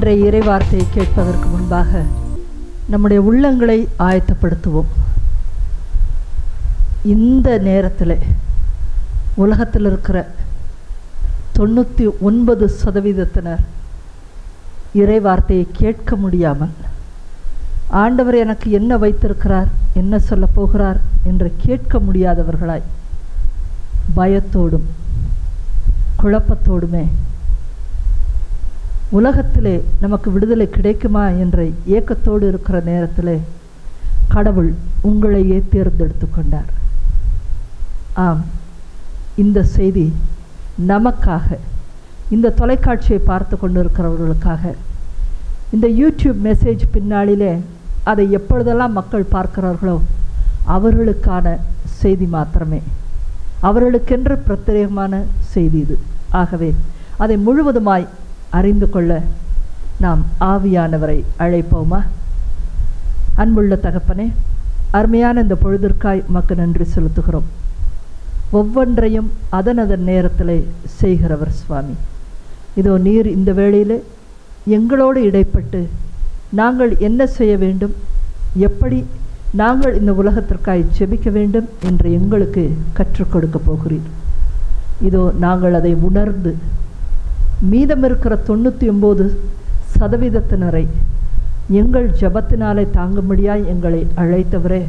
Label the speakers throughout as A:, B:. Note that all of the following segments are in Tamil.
A: இன்றைய இறைவார்த்தையை கேட்பதற்கு முன்பாக நம்முடைய உள்ளங்களை ஆயத்தப்படுத்துவோம். இந்த நேரத்தில் உலகத்தில் இருக்கிற தொண்ணூற்றி ஒன்பது சதவீதத்தினர் இறை வார்த்தையை கேட்க முடியாமல் ஆண்டவர் எனக்கு என்ன வைத்திருக்கிறார் என்ன சொல்ல போகிறார் என்று கேட்க முடியாதவர்களாய் பயத்தோடும் குழப்பத்தோடுமே உலகத்திலே நமக்கு விடுதலை கிடைக்குமா என்ற ஏக்கத்தோடு இருக்கிற நேரத்தில் கடவுள் உங்களையே தேர்ந்தெடுத்து கொண்டார். ஆம். இந்த செய்தி நமக்காக இந்த தொலைக்காட்சியை பார்த்து கொண்டிருக்கிறவர்களுக்காக இந்த யூடியூப் மெசேஜ் பின்னாளிலே அதை எப்பொழுதெல்லாம் மக்கள் பார்க்கிறார்களோ அவர்களுக்கான செய்தி மாத்திரமே. அவர்களுக்கென்று பிரத்யேகமான செய்தி இது. ஆகவே அதை முழுவதுமாய் அறிந்து கொள்ள நாம் ஆவியானவரை அழைப்போமா? அன்புள்ள தகப்பனே அருமையான இந்த பொழுதிற்காய் உமக்கு நன்றி செலுத்துகிறோம். ஒவ்வொன்றையும் அதன் அதன் நேரத்தில் செய்கிறவர் சுவாமி. இதோ நீர் இந்த வேளையில் எங்களோடு இடைப்பட்டு நாங்கள் என்ன செய்ய வேண்டும்? எப்படி நாங்கள் இந்த உலகத்திற்காய் செபிக்க வேண்டும் என்று எங்களுக்கு கற்றுக் கொடுக்க போகிறீர். இதோ நாங்கள் அதை உணர்ந்து மீதம் இருக்கிற தொண்ணூற்றி ஒம்பது சதவீதத்தினரை எங்கள் ஜபத்தினாலே தாங்கும்படியாய் எங்களை அழைத்தவரே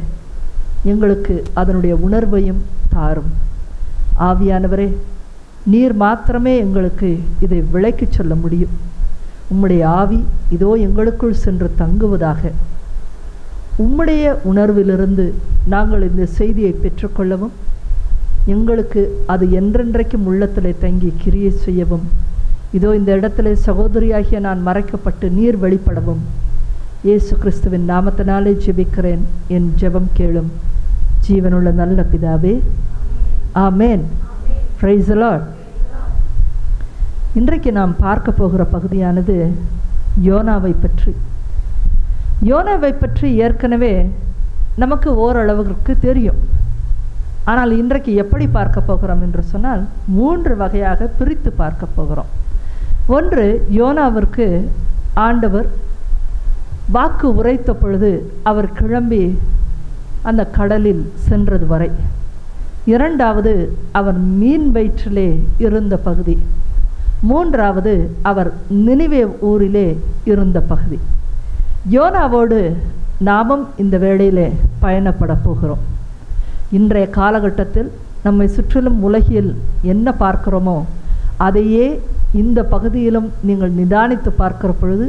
A: எங்களுக்கு அதனுடைய உணர்வையும் தாரும். ஆவியானவரே நீர் மாத்திரமே எங்களுக்கு இதை விளக்கிச் சொல்ல முடியும். உம்முடைய ஆவி இதோ எங்களுக்குள் சென்று தங்குவதாக. உம்முடைய உணர்விலிருந்து நாங்கள் இந்த செய்தியை பெற்றுக்கொள்ளவும் எங்களுக்கு அது என்றென்றைக்கும் உள்ளத்தில் தங்கி கிரியை செய்யவும் இதோ இந்த இடத்துல சகோதரியாகிய நான் மறைக்கப்பட்டு நீர் வெளிப்படவும். இயேசு கிறிஸ்துவின் நாமத்தினாலே ஜெபிக்கிறேன். என் ஜெபம் கேளும். ஜீவனுள்ள நல்ல பிதாவே ஆமேன். ஃப்ரைசலாட் இன்றைக்கு நாம் பார்க்க போகிற பகுதியானது யோனாவை பற்றி. யோனாவை பற்றி ஏற்கனவே நமக்கு ஓரளவுக்கு தெரியும். ஆனால் இன்றைக்கு எப்படி பார்க்க போகிறோம் என்று சொன்னால் மூன்று வகையாக பிரித்து பார்க்க போகிறோம். ஒன்று யோனாவிற்கு ஆண்டவர் வாக்கு உரைத்த பொழுது அவர் கிளம்பி அந்த கடலில் சென்றது வரை. இரண்டாவது அவர் மீன் வயிற்றிலே இருந்த பகுதி. மூன்றாவது அவர் நினைவே ஊரிலே இருந்த பகுதி. யோனாவோடு நாமும் இந்த வேளையிலே பயணப்பட போகிறோம். இன்றைய காலகட்டத்தில் நம்மை சுற்றிலும் உலகில் என்ன பார்க்கிறோமோ அதையே இந்த பகுதியிலும் நீங்கள் நிதானித்து பார்க்கிற பொழுது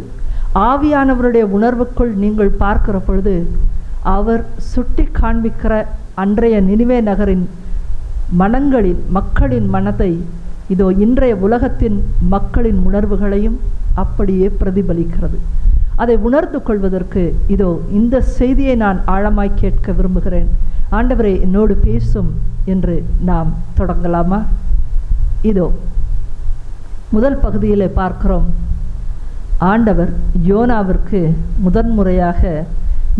A: ஆவியானவருடைய உணர்வுக்குள் நீங்கள் பார்க்கிற பொழுது அவர் சுட்டி காண்பிக்கிற அன்றைய நினைவே நகரின் மனங்களின் மக்களின் மனதை இதோ இன்றைய உலகத்தின் மக்களின் உணர்வுகளையும் அப்படியே பிரதிபலிக்கிறது. அதை உணர்ந்து கொள்வதற்கு இதோ இந்த செய்தியை நான் ஆழமாய் கேட்க விரும்புகிறேன். ஆண்டவரை என்னோடு பேசும் என்று நாம் தொடங்கலாமா? இதோ முதல் பகுதியில் பார்க்கிறோம். ஆண்டவர் யோனாவிற்கு முதன்முறையாக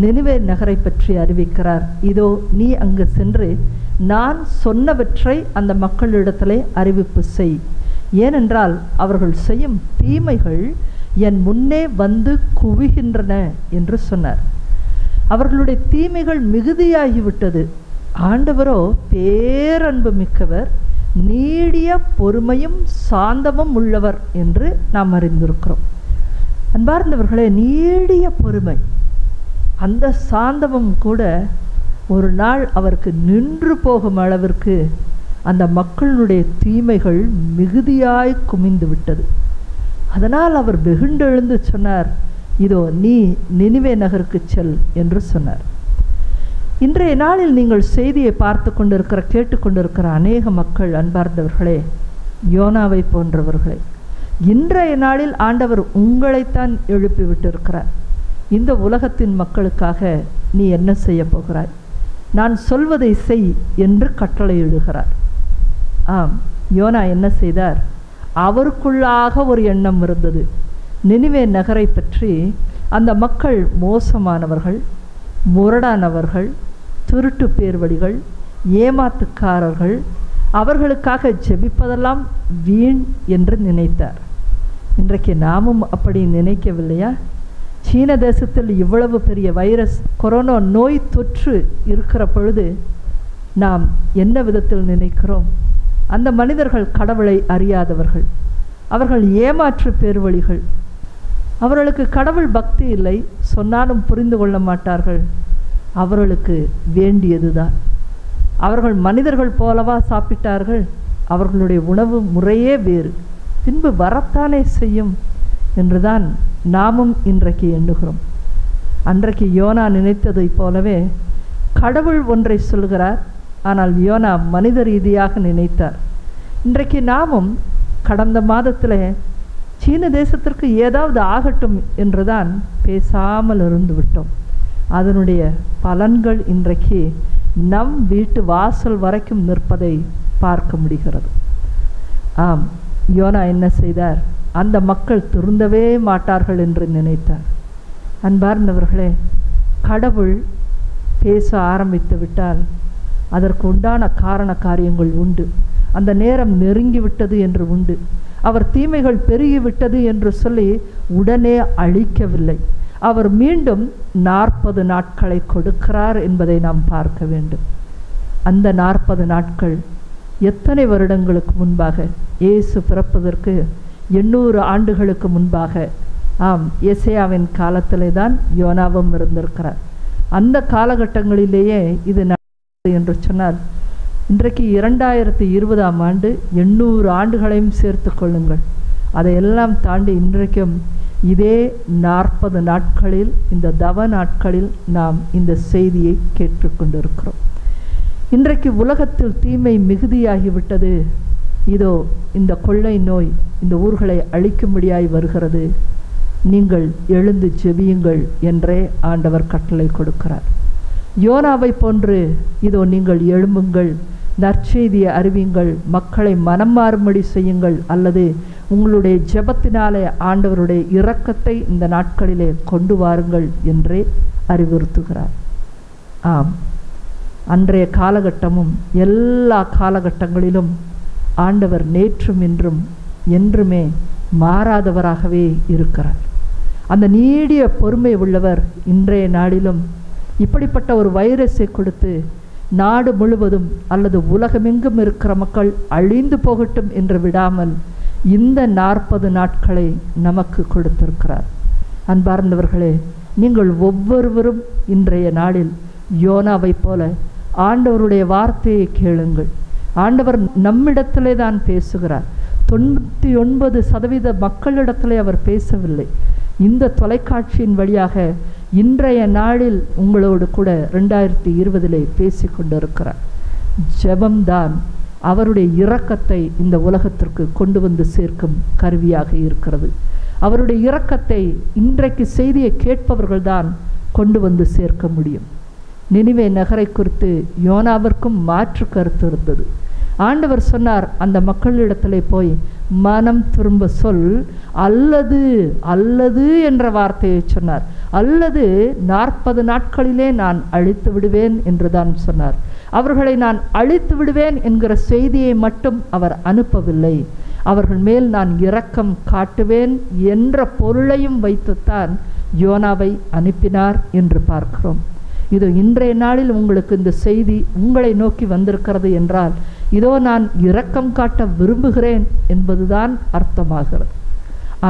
A: நினைவே நகரை பற்றி அறிவிக்கிறார். இதோ நீ அங்கு சென்று நான் சொன்னவற்றை அந்த மக்களிடத்திலே அறிவிப்பு செய். ஏனென்றால் அவர்கள் செய்யும் தீமைகள் என் முன்னே வந்து குவிகின்றன என்று சொன்னார். அவர்களுடைய தீமைகள் மிகுதியாகிவிட்டது. ஆண்டவரோ பேரன்பு மிக்கவர். நீடிய பொறுமையும் சாந்தமும் உள்ளவர் என்று நாம் அறிந்திருக்கிறோம். அன்பார்ந்தவர்களே நீடிய பொறுமை அந்த சாந்தமும் கூட ஒரு நாள் அவருக்கு நின்று போகும் அளவிற்கு அந்த மக்களுடைய தீமைகள் மிகுதியாய் குமிந்து விட்டது. அதனால் அவர் வெகுண்டெழுந்து சொன்னார் இதோ நீ நினிவே நகருக்கு செல் என்று சொன்னார். இன்றைய நாளில் நீங்கள் செய்தியை பார்த்து கொண்டிருக்கிற கேட்டுக்கொண்டிருக்கிற அநேக மக்கள் அன்பார்ந்தவர்களே யோனாவை போன்றவர்களே இன்றைய நாளில் ஆண்டவர் உங்களைத்தான் எழுப்பிவிட்டிருக்கிறார். இந்த உலகத்தின் மக்களுக்காக நீ என்ன செய்ய போகிறாய்? நான் சொல்வதை செய் என்று கட்டளை எழுகிறார் ஆம் யோனா என்ன செய்தார்? அவருக்குள்ளாக ஒரு எண்ணம் இருந்தது. நினிவே நகரை பற்றி அந்த மக்கள் மோசமானவர்கள் முரடானவர்கள் திருட்டு பேர்வழிகள் ஏமாத்துக்காரர்கள் அவர்களுக்காக ஜெபிப்பதெல்லாம் வீண் என்று நினைத்தார். இன்றைக்கு நாமும் அப்படி நினைக்கவில்லையா? சீன தேசத்தில் இவ்வளவு பெரிய வைரஸ் கொரோனா நோய் தொற்று இருக்கிற பொழுது நாம் என்ன விதத்தில் நினைக்கிறோம்? அந்த மனிதர்கள் கடவுளை அறியாதவர்கள் அவர்கள் ஏமாற்று பேர்வழிகள் அவர்களுக்கு கடவுள் பக்தி இல்லை சொன்னாலும் புரிந்து கொள்ள மாட்டார்கள். அவர்களுக்கு வேண்டியதுதான். அவர்கள் மனிதர்கள் போலவா சாப்பிட்டார்கள் அவர்களுடைய உணவு முறையே வேறு. பின்பு வரத்தானே செய்யும் என்றுதான் நாமும் இன்றைக்கு எண்ணுகிறோம். அன்றைக்கு யோனா நினைத்ததைப் போலவே கடவுள் ஒன்றை சொல்கிறார் ஆனால் யோனா மனித ரீதியாக நினைத்தார். இன்றைக்கு நாமும் கடந்த மாதத்தில் சீன தேசத்திற்கு ஏதாவது ஆகட்டும் என்றுதான் பேசாமல் இருந்து விட்டோம். அதனுடைய பலன்கள் இன்றைக்கு நம் வீட்டு வாசல் வரைக்கும் நிற்பதை பார்க்க முடிகிறது. ஆம் யோனா என்ன செய்தார்? அந்த மக்கள் திருந்தவே மாட்டார்கள் என்று நினைத்தார். அன்பார்ந்தவர்களே கடவுள் பேச ஆரம்பித்து விட்டால் அதற்கு உண்டான காரண காரியங்கள் உண்டு. அந்த நேரம் நெருங்கிவிட்டது என்று உண்டு. அவர் தீமைகள் பெருகிவிட்டது என்று சொல்லி உடனே அழிக்கவில்லை. அவர் மீண்டும் நாற்பது நாட்களை கொடுக்கிறார் என்பதை நாம் பார்க்க வேண்டும். அந்த நாற்பது நாட்கள் எத்தனை வருடங்களுக்கு முன்பாக? இயேசு பிறப்பதற்கு எண்ணூறு ஆண்டுகளுக்கு முன்பாக. ஆம் எசையாவின் காலத்திலே தான் யோனாவும் இருந்திருக்கிறார். அந்த காலகட்டங்களிலேயே இது நடந்தது என்று சொன்னால் இன்றைக்கு இரண்டாயிரத்தி இருபதாம் ஆண்டு எண்ணூறு ஆண்டுகளையும் சேர்த்து கொள்ளுங்கள். அதையெல்லாம் தாண்டி இன்றைக்கும் இதே நாற்பது நாட்களில் இந்த தவ நாட்களில் நாம் இந்த செய்தியை கேட்டுக்கொண்டிருக்கிறோம் இன்றைக்கு உலகத்தில் தீமை மிகுதியாகிவிட்டது. இதோ இந்த கொள்ளை நோய் இந்த ஊர்களை அழிக்கும்படியாய் வருகிறது. நீங்கள் எழுந்து செவியுங்கள் என்றே ஆண்டவர் கட்டளை கொடுக்கிறார். யோனாவை போன்று இதோ நீங்கள் எழும்புங்கள். நற்செய்தியை அறிவியுங்கள். மக்களை மனம் மாறும்படி செய்யுங்கள். அல்லது உங்களுடைய ஜெபத்தினாலே ஆண்டவருடைய இரக்கத்தை இந்த நாட்களிலே கொண்டு வாருங்கள் என்றே அறிவுறுத்துகிறார். ஆம். அன்றைய காலகட்டமும் எல்லா காலகட்டங்களிலும் ஆண்டவர் நேற்றும் இன்றும் என்றுமே மாறாதவராகவே இருக்கிறார். அந்த நீடிய பொறுமை உள்ளவர் இன்றைய நாளிலும் இப்படிப்பட்ட ஒரு வைரஸை கொடுத்து நாடு முழுவதும் அல்லது உலகமெங்கும் இருக்கிற மக்கள் அழிந்து போகட்டும் என்று விடாமல் இந்த நாற்பது நாட்களை நமக்கு கொடுத்திருக்கிறார். அன்பார்ந்தவர்களே நீங்கள் ஒவ்வொருவரும் இன்றைய நாளில் யோனாவைப் போல ஆண்டவருடைய வார்த்தையை கேளுங்கள். ஆண்டவர் நம்மிடத்திலே தான் பேசுகிறார். தொண்ணூற்றி ஒன்பது சதவீத மக்களிடத்திலே அவர் பேசவில்லை. இந்த தொலைக்காட்சியின் வழியாக இன்றைய நாளில் உங்களோடு கூட ரெண்டாயிரத்தி இருபதிலே பேசி கொண்டிருக்கிறார். ஜபம்தான் அவருடைய இரக்கத்தை இந்த உலகத்திற்கு கொண்டு வந்து சேர்க்கும் கருவியாக இருக்கிறது. அவருடைய இரக்கத்தை இன்றைக்கு செய்தியை கேட்பவர்கள்தான் கொண்டு வந்து சேர்க்க முடியும். நினைவே நகரை குறித்து யோனாவிற்கும் மாற்று கருத்து இருந்தது. ஆண்டவர் சொன்னார் அந்த மக்களிடத்தில் போய் மனம் திரும்ப சொல். அல்லது அல்லது என்ற வார்த்தையை சொன்னார். அல்லது நாற்பது நாட்களிலே நான் அழித்து விடுவேன் என்று தான் சொன்னார். அவர்களை நான் அழித்து விடுவேன் என்கிற செய்தியை மட்டும் அவர் அனுப்பவில்லை. அவர்கள் மேல் நான் இரக்கம் காட்டுவேன் என்ற பொருளையும் வைத்துத்தான் யோனாவை அனுப்பினார் என்று பார்க்கிறோம். இது இன்றைய நாளில் உங்களுக்கு இந்த செய்தி உங்களை நோக்கி வந்திருக்கிறது என்றால் இதோ நான் இரக்கம் காட்ட விரும்புகிறேன் என்பதுதான் அர்த்தமாகிறது.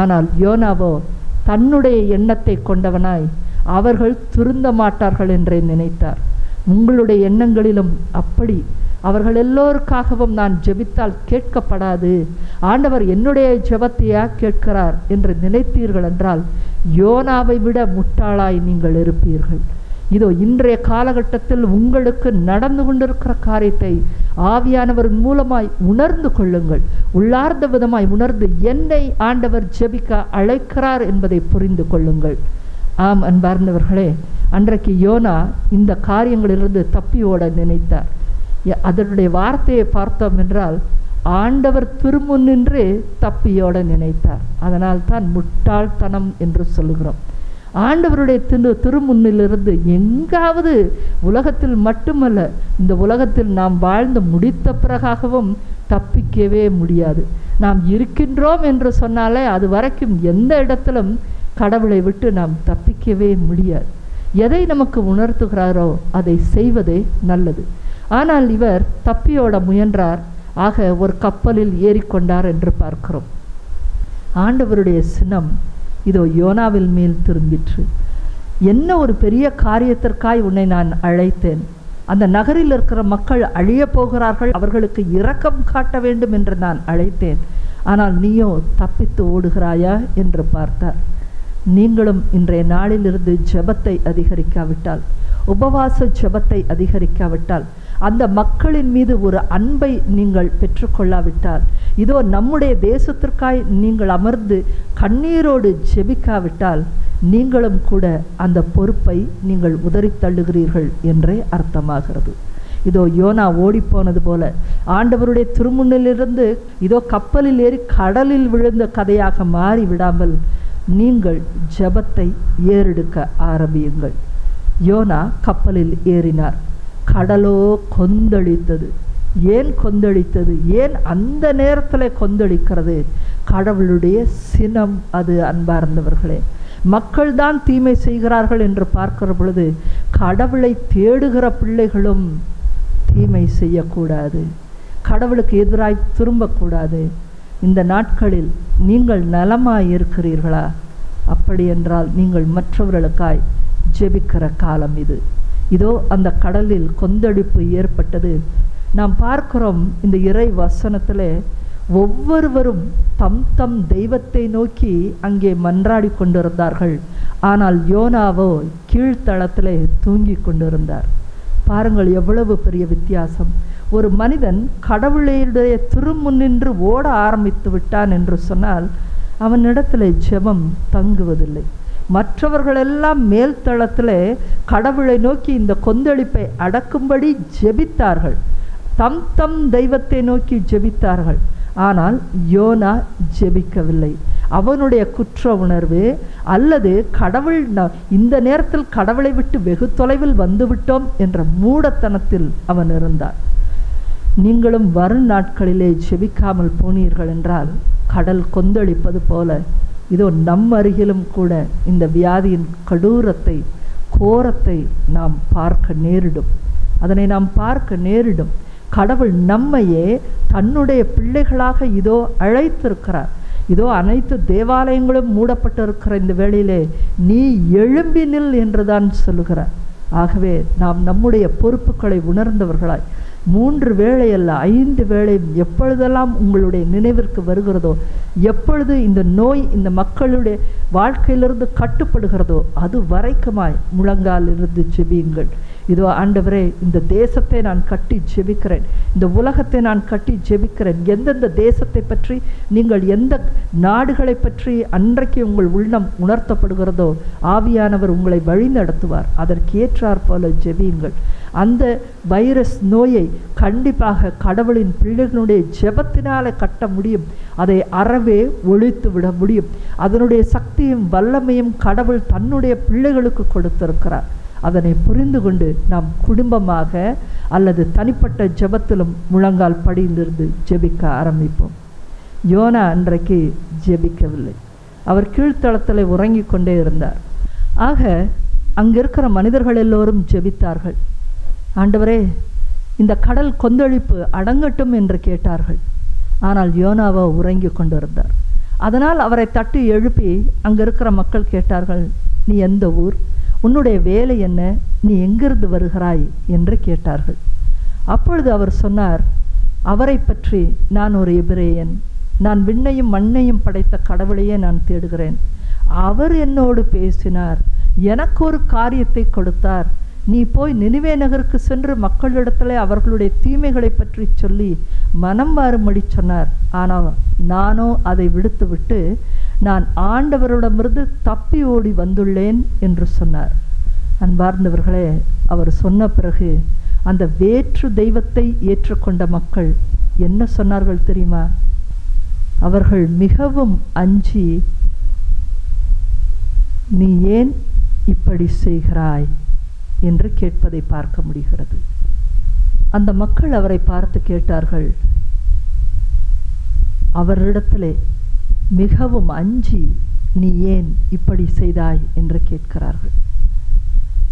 A: ஆனால் யோனாவோ தன்னுடைய எண்ணத்தை கொண்டவனாய் அவர்கள் திருந்த மாட்டார்கள் என்றே நினைத்தார். உங்களுடைய எண்ணங்களிலும் அப்படி. அவர்கள் எல்லோருக்காகவும் நான் ஜெபித்தால் கேட்கப்படாது. ஆண்டவர் என்னுடைய ஜெபத்தையா கேட்கிறார் என்று நினைத்தீர்கள் என்றால் யோனாவை விட முட்டாளாய் நீங்கள் இருப்பீர்கள். இதோ இன்றைய காலகட்டத்தில் உங்களுக்கு நடந்து கொண்டிருக்கிற காரியத்தை ஆவியானவர் மூலமாய் உணர்ந்து கொள்ளுங்கள். உள்ளார்ந்த விதமாய் உணர்ந்து என்னை ஆண்டவர் ஜெபிக்க அழைக்கிறார் என்பதை புரிந்து கொள்ளுங்கள். ஆம் அன்பார்ந்தவர்களே அன்றைக்கு யோனா இந்த காரியங்களிலிருந்து தப்பி ஓட நினைத்தார் அதனுடைய வார்த்தையை பார்த்தோம் என்றால் ஆண்டவர் திருமுன் நின்று தப்பியோட நினைத்தார். அதனால் தான் முட்டாள்தனம் என்று சொல்லுகிறோம் ஆண்டவருடைய திரு திருமுன்னிலிருந்து எங்காவது உலகத்தில் மட்டுமல்ல இந்த உலகத்தில் நாம் வாழ்ந்து முடித்த பிறகாகவும் தப்பிக்கவே முடியாது. நாம் இருக்கின்றோம் என்று சொன்னாலே அது வரைக்கும் எந்த இடத்திலும் கடவுளை விட்டு நாம் தப்பிக்கவே முடியாது. எதை நமக்கு உணர்த்துகிறாரோ அதை செய்வதே நல்லது. ஆனால் இவர் தப்பியோட முயன்றார். ஆக ஒரு கப்பலில் ஏறிக்கொண்டார் என்று பார்க்கிறோம். ஆண்டவருடைய சினம் இதோ யோனாவில் மேல் திரும்பிற்று. என்ன ஒரு பெரிய காரியத்திற்காய் உன்னை நான் அழைத்தேன். அந்த நகரில் இருக்கிற மக்கள் அழியப் போகிறார்கள். அவர்களுக்கு இரக்கம் காட்ட வேண்டும் என்று நான் அழைத்தேன். ஆனால் நீயோ தப்பித்து ஓடுகிறாயா என்று பார்த்தார். நீங்களும் இன்றைய நாளிலிருந்து ஜெபத்தை அதிகரிக்காவிட்டால் உபவாச ஜெபத்தை அதிகரிக்காவிட்டால் அந்த மக்களின் மீது ஒரு அன்பை நீங்கள் பெற்றுக்கொள்ளாவிட்டால் இதோ நம்முடைய தேசத்திற்காய் நீங்கள் அமர்ந்து கண்ணீரோடு ஜெபிக்காவிட்டால் நீங்களும் கூட அந்த பொறுப்பை நீங்கள் உதறி தள்ளுகிறீர்கள் என்றே அர்த்தமாகிறது. இதோ யோனா ஓடிப்போனது போல ஆண்டவருடைய திருமுன்னிலிருந்து இதோ கப்பலில் ஏறி கடலில் விழுந்த கதையாக மாறி விடாமல் நீங்கள் ஜெபத்தை ஏறெடுக்க ஆரம்பியுங்கள். யோனா கப்பலில் ஏறினார். கடலோ கொந்தளித்தது. ஏன் கொந்தளித்தது? ஏன் அந்த நேரத்தில் கொந்தளிக்கிறது? கடவுளுடைய சினம் அது அன்பார்ந்தவர்களே. மக்கள்தான் தீமை செய்கிறார்கள் என்று பார்க்கிற பொழுது கடவுளை தேடுகிற பிள்ளைகளும் தீமை செய்யக்கூடாது. கடவுளுக்கு எதிராய் திரும்பக்கூடாது. இந்த நாட்களில் நீங்கள் நலமாய் இருக்கிறீர்களா? அப்படி என்றால் நீங்கள் மற்றவர்களுக்காய் ஜெபிக்கிற காலம் இது. இதோ அந்த கடலில் கொந்தளிப்பு ஏற்பட்டது. நாம் பார்க்கிறோம் இந்த இறை வசனத்தில் ஒவ்வொருவரும் தம் தம் தெய்வத்தை நோக்கி அங்கே மன்றாடி கொண்டிருந்தார்கள். ஆனால் யோனாவோ கீழ்த்தளத்திலே தூங்கி கொண்டிருந்தார். பாருங்கள் எவ்வளவு பெரிய வித்தியாசம். ஒரு மனிதன் கடவுளுடைய திருமுன்னின்று ஓட ஆரம்பித்து விட்டான் என்று சொன்னால் அவனிடத்தில் ஜெபம் தங்குவதில்லை. மற்றவர்களெல்லாம் மேல்தளத்தில் கடவுளை நோக்கி இந்த கொந்தளிப்பை அடக்கும்படி ஜெபித்தார்கள். தம் தம் தெய்வத்தை நோக்கி ஜெபித்தார்கள். ஆனால் யோனா ஜெபிக்கவில்லை. அவனுடைய குற்ற உணர்வு அல்லது கடவுள் ந- இந்த நேரத்தில் கடவுளை விட்டு வெகு தொலைவில் வந்துவிட்டோம் என்ற மூடத்தனத்தில் அவன் இருந்தான். நீங்களும் வரும் நாட்களிலே ஜெபிக்காமல் போனீர்கள் என்றால் கடல் கொந்தளிப்பது போல இதோ நம் அருகிலும் கூட இந்த வியாதியின் கடூரத்தை கோரத்தை நாம் பார்க்க நேரிடும். அதனை நாம் பார்க்க நேரிடும். கடவுள் நம்மையே தன்னுடைய பிள்ளைகளாக இதோ அழைத்திருக்கிறார். இதோ அனைத்து தேவாலயங்களும் மூடப்பட்டிருக்கிற இந்த வேளையிலே நீ எழும்பினில் என்றுதான் சொல்லுகிறார். ஆகவே நாம் நம்முடைய பொறுப்புகளை உணர்ந்தவர்களாய் மூன்று வேளை அல்ல ஐந்து வேளை எப்பொழுதெல்லாம் உங்களுடைய நினைவிற்கு வருகிறதோ எப்பொழுது இந்த நோய் இந்த மக்களுடைய வாழ்க்கையிலிருந்து கட்டுப்படுகிறதோ அது வரைக்குமாய் முழங்காலிருந்து இருந்து இதோ ஆண்டவரே இந்த தேசத்தை நான் கட்டி ஜெபிக்கிறேன். இந்த உலகத்தை நான் கட்டி ஜெபிக்கிறேன். எந்தெந்த தேசத்தை பற்றி நீங்கள் எந்த நாடுகளை பற்றி அன்றைக்கு உங்கள் உள்ளம் உணர்த்தப்படுகிறதோ ஆவியானவர் உங்களை வழிநடத்துவார் அதற்கேற்றார் போல ஜெபியுங்கள். அந்த வைரஸ் நோயை கண்டிப்பாக கடவுளின் பிள்ளைகளுடைய ஜெபத்தினாலே கட்ட முடியும். அதை அறவே ஒழித்து விட முடியும். அதனுடைய சக்தியும் வல்லமையும் கடவுள் தன்னுடைய பிள்ளைகளுக்கு கொடுத்திருக்கிறார். அதனை புரிந்து கொண்டு நாம் குடும்பமாக அல்லது தனிப்பட்ட ஜெபத்திலும் முழங்கால் படியிலிருந்து ஜெபிக்க ஆரம்பிப்போம். யோனா அன்றைக்கு ஜெபிக்கவில்லை. அவர் கீழ்த்தளத்தில் உறங்கிக் கொண்டே இருந்தார். ஆக அங்கிருக்கிற மனிதர்கள் எல்லோரும் ஜெபித்தார்கள். ஆண்டவரே இந்த கடல் கொந்தளிப்பு அடங்கட்டும் என்று கேட்டார்கள். ஆனால் யோனாவோ உறங்கிக் கொண்டிருந்தார். அதனால் அவரை தட்டி எழுப்பி அங்கே இருக்கிற மக்கள் கேட்டார்கள் நீ எந்த ஊர்? உன்னுடைய வேலை என்ன? நீ எங்கிருந்து வருகிறாய்? என்று கேட்டார்கள். அப்பொழுது அவர் சொன்னார் அவரை பற்றி நான் ஒரு எபிரேயன். நான் விண்ணையும் மண்ணையும் படைத்த கடவுளையே நான் தேடுகிறேன். அவர் என்னோடு பேசினார் எனக்கு ஒரு காரியத்தை கொடுத்தார். நீ போய் நினைவே நகருக்கு சென்று மக்களிடத்தில் அவர்களுடைய தீமைகளை பற்றி சொல்லி மனம் மாறும்படி சொன்னார். ஆனால் நானோ அதை விடுத்துவிட்டு நான் ஆண்டவரிடமிருந்து தப்பி ஓடி வந்துள்ளேன் என்று சொன்னார். அன்பார்ந்தவர்களே அவர் சொன்ன பிறகு அந்த வேற்று தெய்வத்தை ஏற்றுக்கொண்ட மக்கள் என்ன சொன்னார்கள் தெரியுமா? அவர்கள் மிகவும் அஞ்சி நீ ஏன் இப்படி செய்கிறாய்? என்று கேட்பதை பார்க்க முடிகிறது. அந்த மக்கள் அவரை பார்த்து கேட்டார்கள் அவரிடத்திலே மிகவும் அஞ்சி நீ ஏன் இப்படி செய்தாய்? என்று கேட்கிறார்கள்.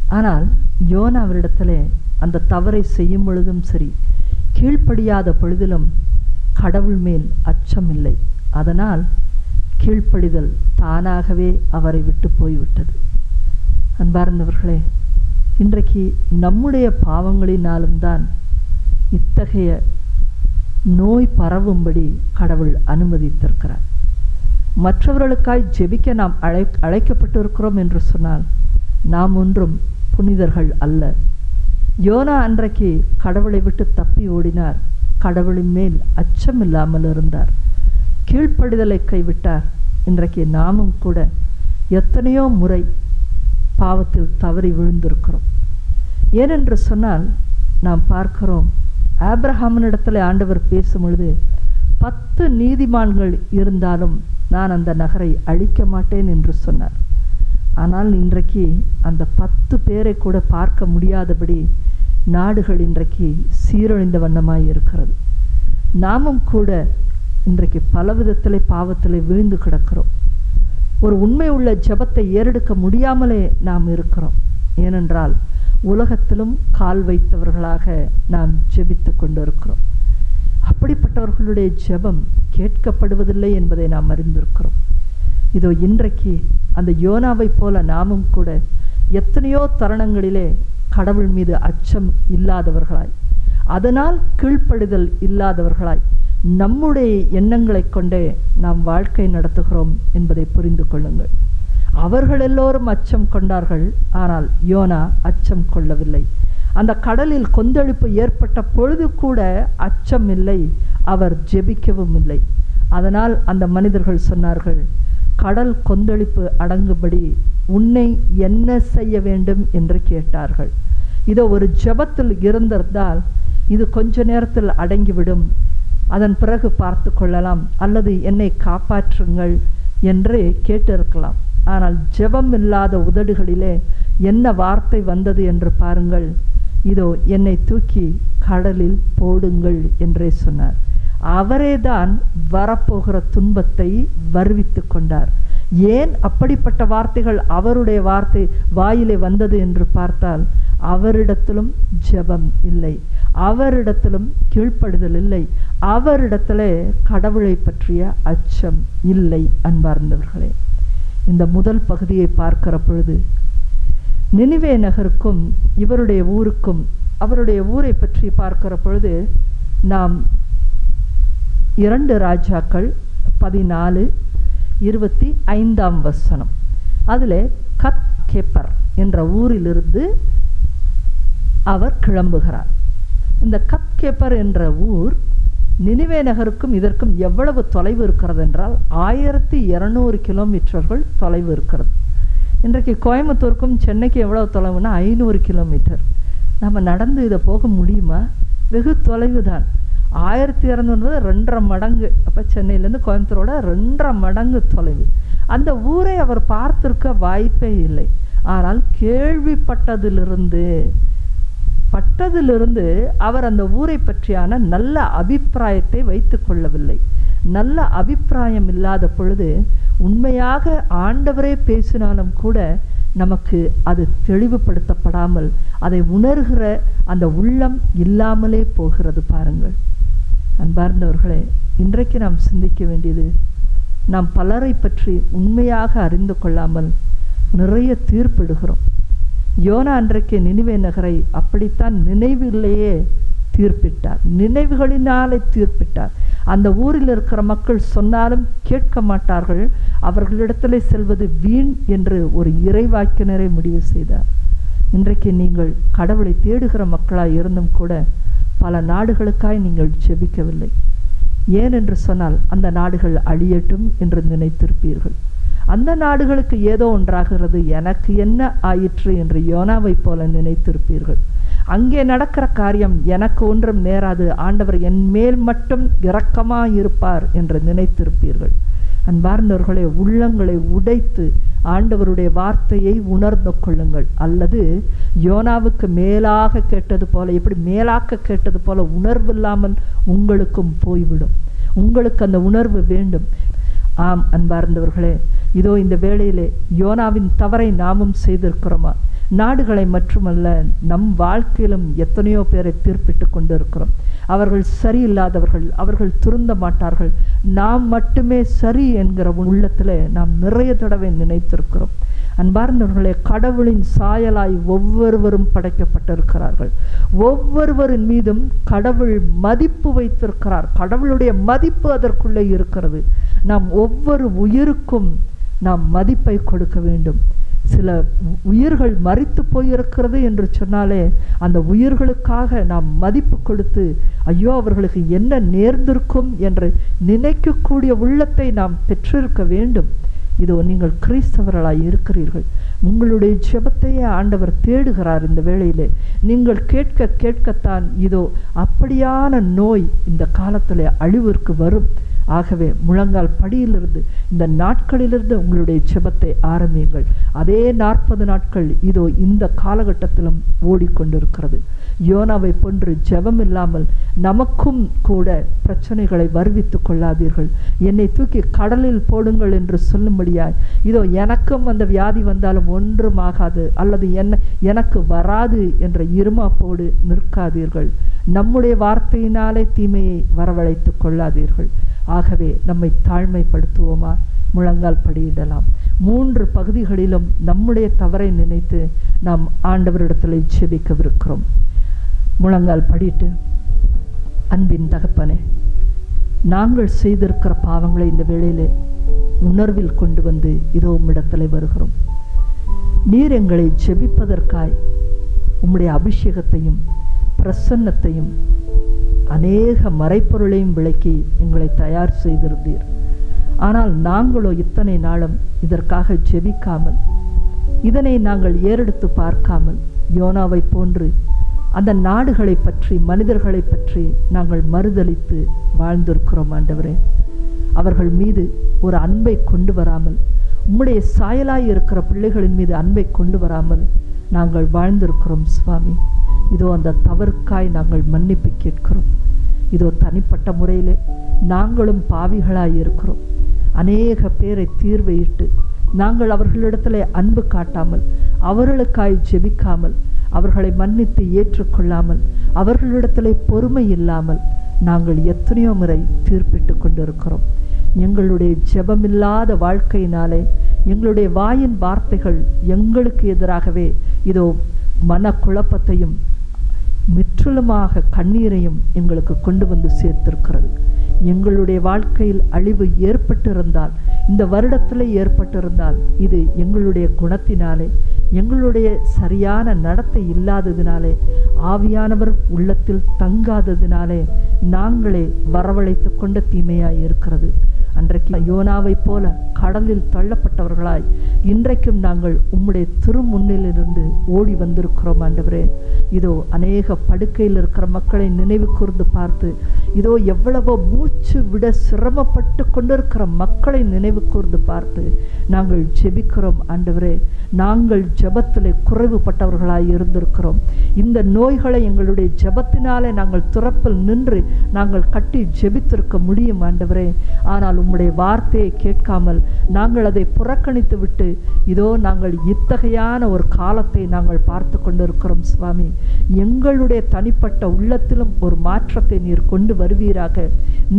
A: ஆனால் யோனா அவரிடத்திலே அந்த தவறை செய்யும் பொழுதும் சரி கீழ்ப்படியாத பொழுதிலும் கடவுள் மேல் அச்சம் இல்லை. அதனால் கீழ்ப்படிதல் தானாகவே அவரை விட்டு போய்விட்டது. அன்பார்ந்தவர்களே இன்றைக்கு நம்முடைய பாவங்களினாலும் தான் இத்தகைய நோய் பரவும்படி கடவுள் அனுமதித்திருக்கிறார். மற்றவர்களுக்காய் ஜெபிக்க நாம் அழை அழைக்கப்பட்டிருக்கிறோம் என்று சொன்னால் நாம் ஒன்றும் புனிதர்கள் அல்ல. யோனா அன்றைக்கு கடவுளை விட்டு தப்பி ஓடினார். கடவுளின் மேல் அச்சம் இல்லாமல் இருந்தார். கீழ்ப்படிதலை கைவிட்டார். இன்றைக்கு நாமும் கூட எத்தனையோ முறை பாவத்தில் தவறி விழுந்திருக்கிறோம். ஏனென்று சொன்னால் நாம் பார்க்கிறோம் ஆப்ரஹாமனிடத்தில் ஆண்டவர் பேசும் பொழுது பத்து நீதிமான்கள் இருந்தாலும் நான் அந்த நகரை அழிக்க மாட்டேன் என்று சொன்னார். ஆனால் இன்றைக்கு அந்த பத்து பேரை கூட பார்க்க முடியாதபடி நாடுகள் இன்றைக்கு சீரழிந்த வண்ணமாய் இருக்கிறது. நாமும் கூட இன்றைக்கு பல விதத்தில் பாவத்தில் விழுந்து கிடக்கிறோம். ஒரு உண்மை உள்ள ஜெபத்தை ஏறெடுக்க முடியாமலே நாம் இருக்கிறோம். ஏனென்றால் உலகத்திலும் கால் வைத்தவர்களாக நாம் ஜெபித்து கொண்டிருக்கிறோம். அப்படிப்பட்டவர்களுடைய ஜெபம் கேட்கப்படுவதில்லை என்பதை நாம் அறிந்திருக்கிறோம். இதோ இன்றைக்கு அந்த யோனாவைப் போல நாமும் கூட எத்தனையோ தருணங்களிலே கடவுள் மீது அச்சம் இல்லாதவர்களாய் அதனால் கீழ்ப்படுதல் இல்லாதவர்களாய் நம்முடைய எண்ணங்களைக் கொண்டே நாம் வாழ்க்கை நடத்துகிறோம் என்பதை புரிந்து கொள்ளுங்கள். அவர்கள் எல்லோரும் அச்சம் கொண்டார்கள் ஆனால் யோனா அச்சம் கொள்ளவில்லை. அந்த கடலில் கொந்தளிப்பு ஏற்பட்ட பொழுது கூட அச்சம் இல்லை. அவர் ஜெபிக்கவும் இல்லை. அதனால் அந்த மனிதர்கள் சொன்னார்கள் கடல் கொந்தளிப்பு அடங்கும்படி உன்னை என்ன செய்ய வேண்டும்? என்று கேட்டார்கள். இதோ ஒரு ஜெபத்தில் இருந்திருந்தால் இது கொஞ்ச நேரத்தில் அடங்கிவிடும். அதன் பிறகு பார்த்து கொள்ளலாம். அல்லது என்னை காப்பாற்றுங்கள் என்று கேட்டிருக்கலாம். ஆனால் ஜெபம் இல்லாத உதடுகளிலே என்ன வார்த்தை வந்தது என்று பாருங்கள். இதோ என்னை தூக்கி கடலில் போடுங்கள் என்றே சொன்னார். அவரேதான் வரப்போகிற துன்பத்தை வருவித்து கொண்டார். ஏன் அப்படிப்பட்ட வார்த்தைகள் அவருடைய வார்த்தை வாயிலே வந்தது என்று பார்த்தால் அவரிடத்திலும் ஜெபம் இல்லை அவரிடத்திலும் கீழ்ப்படுதல் இல்லை அவரிடத்திலே கடவுளை பற்றிய அச்சம் இல்லை அன்பார்ந்தவர்களே. இந்த முதல் பகுதியை பார்க்கிற பொழுது நினைவே நகருக்கும் இவருடைய ஊருக்கும் அவருடைய ஊரை பற்றி பார்க்கிற பொழுது நாம் இரண்டு ராஜாக்கள் பதினாலு இருபத்தி ஐந்தாம் வசனம். அதில் கத் கேப்பர் என்ற ஊரிலிருந்து அவர் கிளம்புகிறார். இந்த கத் கேப்பர் என்ற ஊர் நினைவே நகருக்கும் இதற்கும் எவ்வளவு தொலைவு இருக்கிறது என்றால் ஆயிரத்தி இரநூறு கிலோமீட்டர்கள் தொலைவு இருக்கிறது. இன்றைக்கு கோயம்புத்தூருக்கும் சென்னைக்கு எவ்வளோ தொலைவுனா ஐநூறு கிலோமீட்டர். நம்ம நடந்து இதை போக முடியுமா? வெகு தொலைவு தான் ஆயிரத்தி இரநூறு ரெண்டரை மடங்கு. அப்போ சென்னையிலேருந்து கோயம்புத்தூரோட ரெண்டரை மடங்கு தொலைவு. அந்த ஊரை அவர் பார்த்திருக்க வாய்ப்பே இல்லை. ஆனால் கேள்விப்பட்டதிலிருந்து பட்டதிலிருந்து அவர் அந்த ஊரை பற்றியான நல்ல அபிப்பிராயத்தை வைத்து கொள்ளவில்லை. நல்ல அபிப்பிராயம் இல்லாத பொழுது உண்மையாக ஆண்டவரே பேசினாலும் கூட நமக்கு அது தெளிவுபடுத்தப்படாமல் அதை உணர்கிற அந்த உள்ளம் இல்லாமலே போகிறது பாருங்கள். அன்பார்ந்தவர்களே இன்றைக்கு நாம் சிந்திக்க வேண்டியது நாம் பலரை பற்றி உண்மையாக அறிந்து கொள்ளாமல் நிறைய தீர்ப்பிடுகிறோம். யோனா அன்றைக்கு நினைவே நகரை அப்படித்தான் நினைவிலேயே தீர்ப்பிட்டார். நினைவுகளினாலே தீர்ப்பிட்டார். அந்த ஊரில் இருக்கிற மக்கள் சொன்னாலும் கேட்க மாட்டார்கள். அவர்களிடத்திலே செல்வது வீண் என்று ஒரு இறைவாக்கினரை முடிவு செய்தார். இன்றைக்கு நீங்கள் கடவுளை தேடுகிற மக்களாக இருந்தும் கூட பல நாடுகளுக்காய் நீங்கள் செபிக்கவில்லை. ஏன் என்று சொன்னால் அந்த நாடுகள் அழியட்டும் என்று நினைத்திருப்பீர்கள். அந்த நாடுகளுக்கு ஏதோ ஒன்றாகிறது. எனக்கு என்ன ஆயிற்று என்று யோனாவைப் போல நினைத்திருப்பீர்கள். அங்கே நடக்கிற காரியம் எனக்கு ஒன்றும் நேராது. ஆண்டவர் என் மேல் மட்டும் இரக்கமாயிருப்பார் என்று நினைத்திருப்பீர்கள். அன்பார்ந்தவர்களே உள்ளங்களை உடைத்து ஆண்டவருடைய வார்த்தையை உணர்ந்து கொள்ளுங்கள். அல்லது யோனாவுக்கு மேலாக கேட்டது போல இப்படி மேலாக்க கேட்டது போல உணர்வு இல்லாமல் உங்களுக்கும் போய்விடும். உங்களுக்கு அந்த உணர்வு வேண்டும். ஆம் அன்பார்ந்தவர்களே இதோ இந்த வேளையிலே யோனாவின் தவறை நாமும் செய்திருக்கிறோமா? நாடுகளை மட்டுமல்ல நம் வாழ்க்கையிலும் எத்தனையோ பேரை தீர்ப்பிட்டு கொண்டு இருக்கிறோம் அவர்கள் சரியில்லாதவர்கள் அவர்கள் திருந்த மாட்டார்கள். நாம் மட்டுமே சரி என்கிற உள்ளத்தில் நாம் நிறைய தடவை நினைத்திருக்கிறோம். அன்பார்ந்தவர்களே கடவுளின் சாயலாய் ஒவ்வொருவரும் படைக்கப்பட்டிருக்கிறார்கள். ஒவ்வொருவரின் மீதும் கடவுள் மதிப்பு வைத்திருக்கிறார். கடவுளுடைய மதிப்பு அதற்குள்ளே இருக்கிறது. நாம் ஒவ்வொரு உயிருக்கும் நாம் மதிப்பை கொடுக்க வேண்டும். சில உயிர்கள் மறித்து போயிருக்கிறது என்று சொன்னாலே அந்த உயிர்களுக்காக நாம் மதிப்பு கொடுத்து ஐயோ அவர்களுக்கு என்ன நேர்ந்திருக்கும் என்று நினைக்கக்கூடிய உள்ளத்தை நாம் பெற்றிருக்க வேண்டும். இதோ நீங்கள் கிறிஸ்தவர்களாய் இருக்கிறீர்கள். உங்களுடைய ஜெபத்தையே ஆண்டவர் தேடுகிறார் இந்த வேளையிலே. நீங்கள் கேட்க கேட்கத்தான் இதோ அப்படியான நோய் இந்த காலத்தில் அழிவிற்கு வரும். ஆகவே முழங்கால் படியிலிருந்து இந்த நாட்களிலிருந்து உங்களுடைய ஜெபத்தை ஆரம்பியுங்கள். அதே நாற்பது நாட்கள் இதோ இந்த காலகட்டத்திலும் ஓடிக்கொண்டிருக்கிறது. யோனாவை போன்று ஜெபம் இல்லாமல் நமக்கும் கூட பிரச்சனைகளை வருவித்து கொள்ளாதீர்கள். என்னை தூக்கி கடலில் போடுங்கள் என்று சொல்லும்படியாய் இதோ எனக்கும் அந்த வியாதி வந்தாலும் ஒன்றும் ஆகாது அல்லது என்ன எனக்கு வராது என்ற இருமாப்போடு நிற்காதீர்கள். நம்முடைய வார்த்தையினாலே தீமையை வரவழைத்து கொள்ளாதீர்கள். ஆகவே நம்மை தாழ்மைப்படுத்துவோமா? முழங்கால் படியிடலாம் மூன்று பகுதிகளிலும் நம்முடைய தவறை நினைத்து நாம் ஆண்டவரிடத்தில் செபிக்கவிருக்கிறோம் முழங்கால் படிட்டு அன்பின் தகப்பனே நாங்கள் செய்திருக்கிற பாவங்களை இந்த வேளையிலே உணர்வில் கொண்டு வந்து இதோ உம்மிடத்தில் வருகிறோம். நீர் எங்களை ஜெபிப்பதற்காய் உம்முடைய அபிஷேகத்தையும் பிரசன்னத்தையும் அநேக மறைப்பொருளையும் விளக்கி எங்களை தயார் செய்திருந்தீர். ஆனால் நாங்களோ இத்தனை நாளும் இதற்காக ஜெபிக்காமல் இதனை நாங்கள் ஏறெடுத்து பார்க்காமல் யோனாவை போன்று அந்த நாடுகளை பற்றி மனிதர்களை பற்றி நாங்கள் மறுதளித்து வாழ்ந்திருக்கிறோம் ஆண்டவரே. அவர்கள் மீது ஒரு அன்பை கொண்டு வராமல் உம்முடைய சாயலாய் இருக்கிற பிள்ளைகளின் மீது அன்பை கொண்டு வராமல் நாங்கள் வாழ்ந்திருக்கிறோம் சுவாமி. இதோ அந்த தவறுக்காய் நாங்கள் மன்னிப்பு கேட்கிறோம். இதோ தனிப்பட்ட முறையிலே நாங்களும் பாவிகளாய் இருக்கிறோம். அநேக பேரை தீர்வையிட்டு நாங்கள் அவர்களிடத்தில் அன்பு காட்டாமல் அவர்களுக்காய் ஜெபிக்காமல் அவர்களை மன்னித்து ஏற்றுக்கொள்ளாமல் அவர்களிடத்தில் பொறுமை இல்லாமல் நாங்கள் எத்தனையோ முறை தீர்ப்பிட்டு கொண்டிருக்கிறோம். எங்களுடைய ஜெபமில்லாத வாழ்க்கையினாலே எங்களுடைய வாயின் வார்த்தைகள் எங்களுக்கு எதிராகவே இதோ மனக்குழப்பத்தையும் முற்றிலுமாக கண்ணீரையும் எங்களுக்கு கொண்டு வந்து சேர்த்திருக்கிறது. எங்களுடைய வாழ்க்கையில் அழிவு ஏற்பட்டிருந்தால் இந்த வருடத்தில் ஏற்பட்டிருந்தால் இது எங்களுடைய குணத்தினாலே எங்களுடைய சரியான நடத்தை இல்லாததினாலே ஆவியானவர் உள்ளத்தில் தங்காததினாலே நாங்களே வரவழைத்து கொண்ட தீமையாய் இருக்கிறது. அன்றைக்கு யோனாவைப் போல கடலில் தள்ளப்பட்டவர்களாய் இன்றைக்கும் நாங்கள் உம்முடைய திருமுன்னிலிருந்து ஓடி வந்திருக்கிறோம் ஆண்டவரே. இதோ அநேக படுக்கையில் இருக்கிற மக்களை நினைவு கூர்ந்து பார்த்து இதோ எவ்வளவோ மூச்சு விட சிரமப்பட்டு கொண்டிருக்கிற மக்களை நினைவு கூர்ந்து பார்த்து நாங்கள் ஜெபிக்கிறோம் ஆண்டவரே. நாங்கள் ஜபத்தில் குறைவுபட்டவர்களாய் இருந்திருக்கிறோம். இந்த நோய்களை எங்களுடைய ஜெபத்தினாலே நாங்கள் துறப்பில் நின்று நாங்கள் கட்டி ஜெபித்திருக்க முடியும் ஆண்டவரே. ஆனால் உம்முடைய வார்த்தையை கேட்காமல் நாங்கள் அதை புறக்கணித்து விட்டு இதோ நாங்கள் இத்தகையான ஒரு காலத்தை நாங்கள் பார்த்து கொண்டிருக்கிறோம் சுவாமி. எங்கள் எங்களுடைய தனிப்பட்ட உள்ளத்திலும் ஒரு மாற்றத்தை நீர் கொண்டு வருவீராக.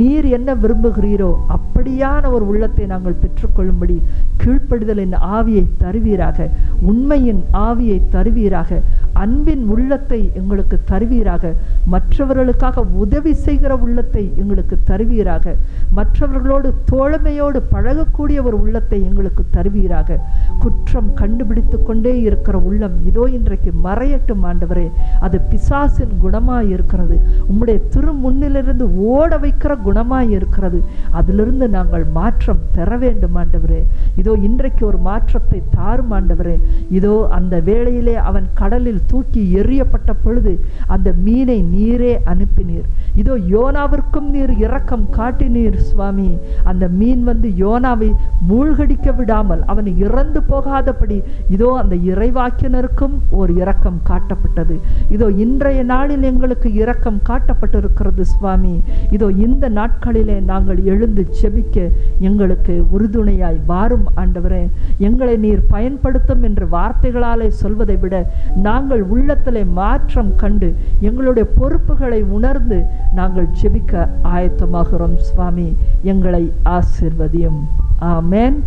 A: நீர் என்ன விரும்புகிறீரோ அப்படியான ஒரு உள்ளத்தை நாங்கள் பெற்றுக்கொள்ளும்படி கீழ்ப்படுதலின் ஆவியை தருவீராக. உண்மையின் ஆவியை தருவீராக. அன்பின் உள்ளத்தை எங்களுக்கு தருவீராக. மற்றவர்களுக்காக உதவி செய்கிற உள்ளத்தை எங்களுக்கு தருவீராக. மற்றவர்களோடு தோழமையோடு பழகக்கூடிய ஒரு உள்ளத்தை எங்களுக்கு தருவீராக. குற்றம் கண்டுபிடித்து கொண்டே இருக்கிற உள்ளம் இதோ இன்றைக்கு மறையட்டும் ஆண்டவரே. அது பிசாசின் குணமாய் இருக்கிறது உம்முடைய திருமுன்னிலிருந்து ஓட வைக்கிற குணமாக இருக்கிறது அதிலிருந்து நாங்கள் மாற்றம் பெற வேண்டும் ஆண்டவரே. இதோ இன்றைக்கு ஒரு மாற்றத்தை தாரும் ஆண்டவரே. இதோ அந்த வேளையிலே அவன் கடலில் தூக்கி எறியப்பட்ட பொழுது அந்த மீனை நீரே அனுப்பினீர். இதோ யோனாவிற்கும் நீர் இரக்கம் காட்டினீர் சுவாமி. அந்த மீன் வந்து யோனாவை மூழ்கடிக்க விடாமல் அவன் இறந்து போகாதபடி இதோ அந்த இறைவாக்கினருக்கும் ஒரு இரக்கம் காட்டப்பட்டது. இதோ இன்றைய நாளில் எங்களுக்கு இரக்கம் காட்டப்பட்டிருக்கிறது சுவாமி. இதோ இந்த நாட்களிலே நாங்கள் எழுந்து செபிக்க எங்களுக்கு உறுதுணையாய் வாரும் ஆண்டவரே. எங்களை நீர் பயன்படுத்தும் என்று வார்த்தைகளாலே சொல்வதை விட நாங்கள் உள்ளத்திலே மாற்றம் கண்டு எங்களுடைய பொறுப்புகளை உணர்ந்து நாங்கள் செபிக்க ஆயத்தமாகிறோம் சுவாமி. எங்களை ஆசிர்வதியும். ஆமேன்.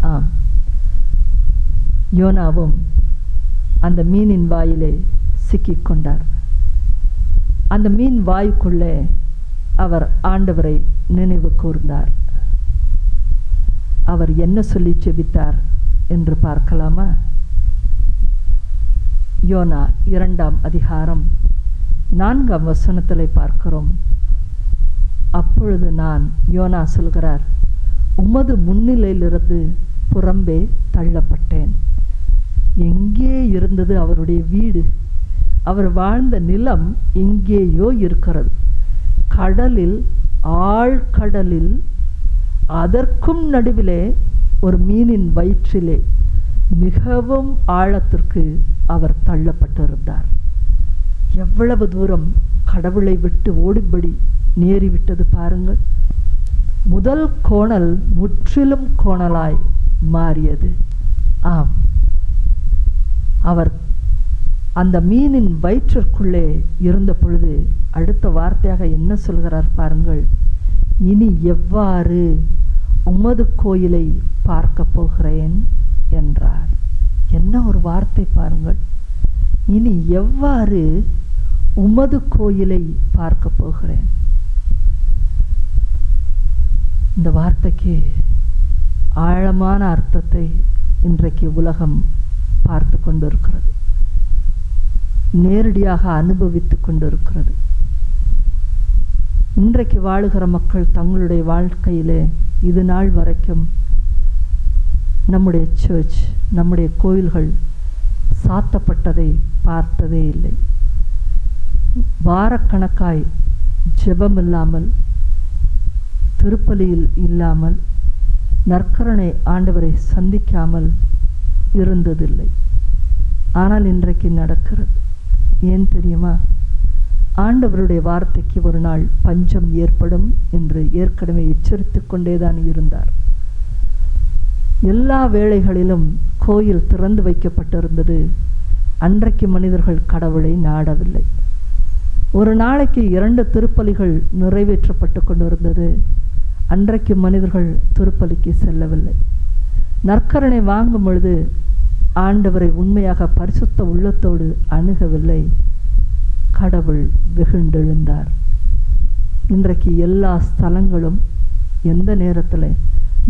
A: ஆம் யோனாவும் அந்த மீனின் வாயிலே சிக்கிக் கொண்டார் அந்த மீன் வாய்க்குள்ளே அவர் ஆண்டவரை நினைவு கூர்ந்தார். அவர் என்ன சொல்லி ஜெபித்தார் என்று பார்க்கலாமா? யோனா இரண்டாம் அதிகாரம் நான்காம் வசனத்தில் பார்க்கிறோம். அப்பொழுது நான் யோனா சொல்கிறார் உமது முன்னிலையிலிருந்து புறம்பே தள்ளப்பட்டேன். எங்கே இருந்தது அவருடைய வீடு? அவர் வாழ்ந்த நிலம் எங்கேயோ இருக்கிறது. கடலில் ஆழ்கடலில் அதற்கும் நடுவிலே ஒரு மீனின் வயிற்றிலே மிகவும் ஆழத்திற்கு அவர் தள்ளப்பட்டிருந்தார். எவ்வளவு தூரம் கடவுளை விட்டு ஓடிபடி நேறிவிட்டது பாருங்கள். முதல் கோணல் முற்றிலும் கோணலாய் மாறியது. ஆம். அவர் அந்த மீனின் வயிற்றிற்குள்ளே இருந்த பொழுது அடுத்த வார்த்தையாக என்ன சொல்கிறார் பாருங்கள். இனி எவ்வாறு உமது கோயிலை பார்க்க போகிறேன் என்றார். என்ன ஒரு வார்த்தை பாருங்கள். இனி எவ்வாறு உமது கோயிலை பார்க்க போகிறேன். இந்த வார்த்தைக்கு ஆழமான அர்த்தத்தை இன்றைக்கு உலகம் பார்த்து கொண்டிருக்கிறது. நேரடியாக அனுபவித்து கொண்டிருக்கிறது. இன்றைக்கு வாழுகிற மக்கள் தங்களுடைய வாழ்க்கையிலே இது நாள் வரைக்கும் நம்முடைய சர்ச் நம்முடைய கோயில்கள் சாத்தப்பட்டதை பார்த்ததே இல்லை. வாரக்கணக்காய் ஜெபம் இல்லாமல் திருப்பலியில் இல்லாமல் நற்கரணை ஆண்டவரை சந்திக்காமல் இருந்ததில்லை. ஆனால் இன்றைக்கு நடக்கிறது. ஏன் தெரியுமா? ஆண்டவருடைய வார்த்தைக்கு ஒரு நாள் பஞ்சம் ஏற்படும் என்று ஏற்கனவே எச்சரித்து கொண்டேதான் இருந்தார். எல்லா வேளைகளிலும் கோயில் திறந்து வைக்கப்பட்டிருந்தது. அன்றைக்கு மனிதர்கள் கடவுளை நாடவில்லை. ஒரு நாளைக்கு இரண்டு திருப்பலிகள் நிறைவேற்றப்பட்டு கொண்டிருந்தது. அன்றைக்கு மனிதர்கள் திருப்பலிக்கு செல்லவில்லை. நற்கரணை வாங்கும் பொழுது ஆண்டவரை உண்மையாக பரிசுத்த உள்ளத்தோடு அணுகவில்லை. கடவுள் வெகுண்டெழுந்தார். இன்றைக்கு எல்லா ஸ்தலங்களும் எந்த நேரத்தில்?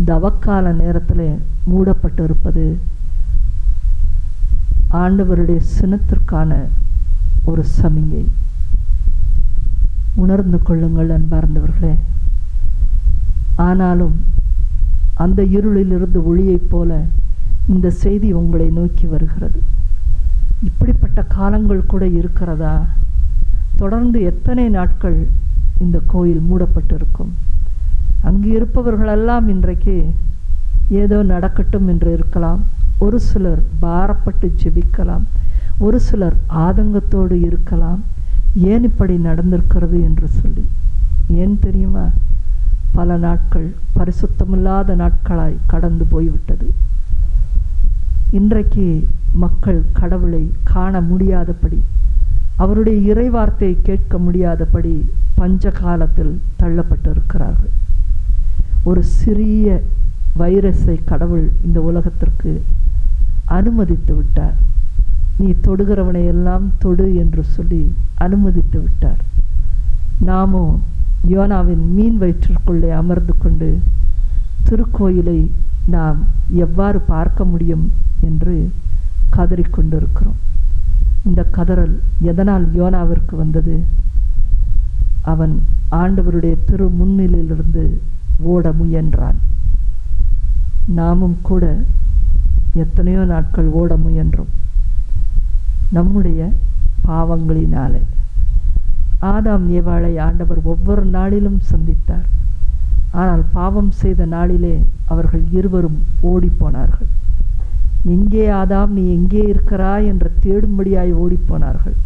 A: தவக்கால நேரத்தில் மூடப்பட்டிருப்பது ஆண்டவருடைய சினத்திற்கான ஒரு சமிகை. உணர்ந்து கொள்ளுங்கள் அன்பார்ந்தவர்களே. ஆனாலும் அந்த இருளிலிருந்து ஒளியைப் போல இந்த செய்தி உங்களை நோக்கி வருகிறது. இப்படிப்பட்ட காலங்கள் கூட இருக்கிறதா? தொடர்ந்து எத்தனை நாட்கள் இந்த கோயில் மூடப்பட்டிருக்கும்? அங்கு இருப்பவர்களெல்லாம் இன்றைக்கு ஏதோ நடக்கட்டும் என்று இருக்கலாம். ஒரு சிலர் பாரப்பட்டு ஜெபிக்கலாம். ஒரு சிலர் ஆதங்கத்தோடு இருக்கலாம். ஏன் இப்படி நடந்திருக்கிறது என்று சொல்லி. ஏன் தெரியுமா? பல நாட்கள் பரிசுத்தமில்லாத நாட்களாய் கடந்து போய்விட்டது. இன்றைக்கு மக்கள் கடவுளை காண முடியாதபடி அவருடைய இறைவார்த்தை கேட்க முடியாதபடி பஞ்ச காலத்தில் தள்ளப்பட்டிருக்கிறார்கள். ஒரு சிறிய வைரஸை கடவுள் இந்த உலகத்திற்கு அனுமதித்து விட்டார். நீ தொடுகிறவனை எல்லாம் தொடு என்று சொல்லி அனுமதித்து விட்டார். நாமோ யோனாவின் மீன் வயிற்றிற்குள்ளே அமர்ந்து கொண்டு திருக்கோயிலை நாம் எவ்வாறு பார்க்க முடியும் என்று கதறிக்கொண்டிருக்கிறோம். இந்த கதறல் எதனால் யோனாவிற்கு வந்தது? அவன் ஆண்டவருடைய திரு முன்னிலிருந்து ஓட முயன்றான். நாமும் கூட எத்தனையோ நாட்கள் ஓட முயன்றோம். நம்முடைய பாவங்களினாலே. ஆதாம் ஏவாளை ஆண்டவர் ஒவ்வொரு நாளிலும் சந்தித்தார். ஆனால் பாவம் செய்த நாளிலே அவர்கள் இருவரும் ஓடிப்போனார்கள். எங்கே ஆதாம் நீ எங்கே இருக்கிறாய் என்று தேடும்படியாய் ஓடிப்போனார்கள்.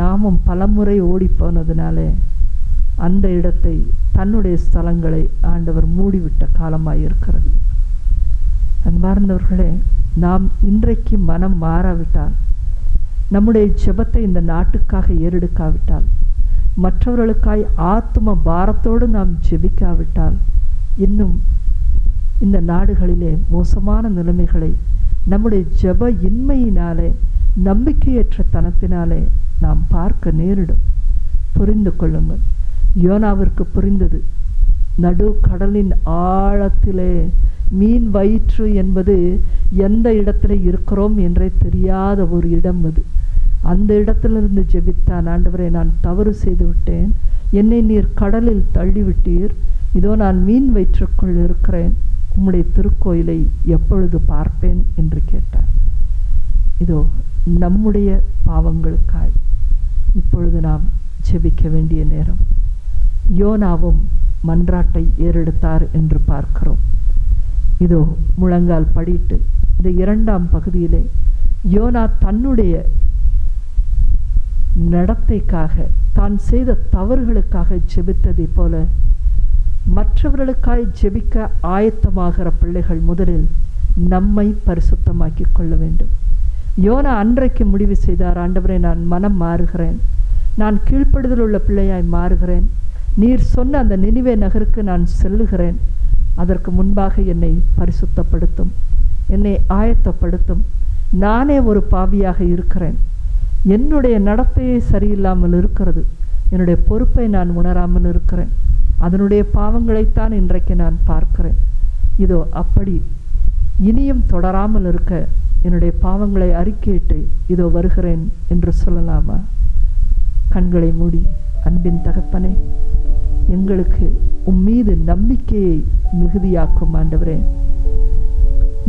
A: நாமும் பலமுறை ஓடிப்போனதுனாலே அந்த இடத்தை தன்னுடைய ஸ்தலங்களை ஆண்டவர் மூடிவிட்ட காலமாய் இருக்கிறது. அன்பார்ந்தவர்களே நாம் இன்றைக்கு மனம் மாறாவிட்டால் நம்முடைய ஜெபத்தை இந்த நாட்டுக்காக ஏறெடுக்காவிட்டால் மற்றவர்களுக்காய் ஆத்ம பாரத்தோடு நாம் ஜெபிக்காவிட்டால் இன்னும் இந்த நாடுகளிலே மோசமான நிலைமைகளை நம்முடைய ஜெப இன்மையினாலே நம்பிக்கையற்ற தனத்தினாலே நாம் பார்க்க நேரிடும். புரிந்து கொள்ளுங்கள். யோனாவிற்கு புரிந்தது நடு கடலின் ஆழத்திலே மீன் வயிற்று என்பது எந்த இடத்துல இருக்கிறோம் என்றே தெரியாத ஒரு இடம் அது. அந்த இடத்திலிருந்து ஜெபித்தான் ஆண்டவரை நான் தவறு செய்து விட்டேன் என்னை நீர் கடலில் தள்ளிவிட்டீர். இதோ நான் மீன் வயிற்றுக்குள் இருக்கிறேன். உம்முடைய திருக்கோயிலை எப்பொழுது பார்ப்பேன்? என்று கேட்டார். இதோ நம்முடைய பாவங்களுக்காய் இப்பொழுது நாம் ஜெபிக்க வேண்டிய நேரம். யோனாவும் மன்றாட்டை ஏறெடுத்தார் என்று பார்க்கிறோம். இதோ முழங்கால் படிட்டு இந்த இரண்டாம் பகுதியிலே யோனா தன்னுடைய நடத்தைக்காக தான் செய்த தவறுகளுக்காக ஜெபித்ததைப் போல மற்றவர்களுக்காய் ஜெபிக்க ஆயத்தமாகிற பிள்ளைகள் முதலில் நம்மை பரிசுத்தமாக்கி கொள்ள வேண்டும். யோனா அன்றைக்கு முடிவு செய்தார் ஆண்டவரை நான் மனம் மாறுகிறேன். நான் கீழ்ப்படுதல் உள்ள பிள்ளையாய் மாறுகிறேன். நீர் சொன்ன அந்த நினைவே நகருக்கு நான் செல்லுகிறேன். அதற்கு முன்பாக என்னை பரிசுத்தப்படுத்தும். என்னை ஆயத்தப்படுத்தும். நானே ஒரு பாவியாக இருக்கிறேன். என்னுடைய நடத்தையே சரியில்லாமல் இருக்கிறது. என்னுடைய பொறுப்பை நான் உணராமல் இருக்கிறேன். அதனுடைய பாவங்களைத்தான் இன்றைக்கு நான் பார்க்கிறேன். இதோ அப்படி இனியும் தொடராமல் இருக்க என்னுடைய பாவங்களை அறிக்கையிட்டு இதோ வருகிறேன் என்று சொல்லலாமா? கண்களை மூடி அன்பின் தகப்பனே எங்களுக்கு உம்மீது நம்பிக்கையை மிகுதியாக்கும் ஆண்டவரே.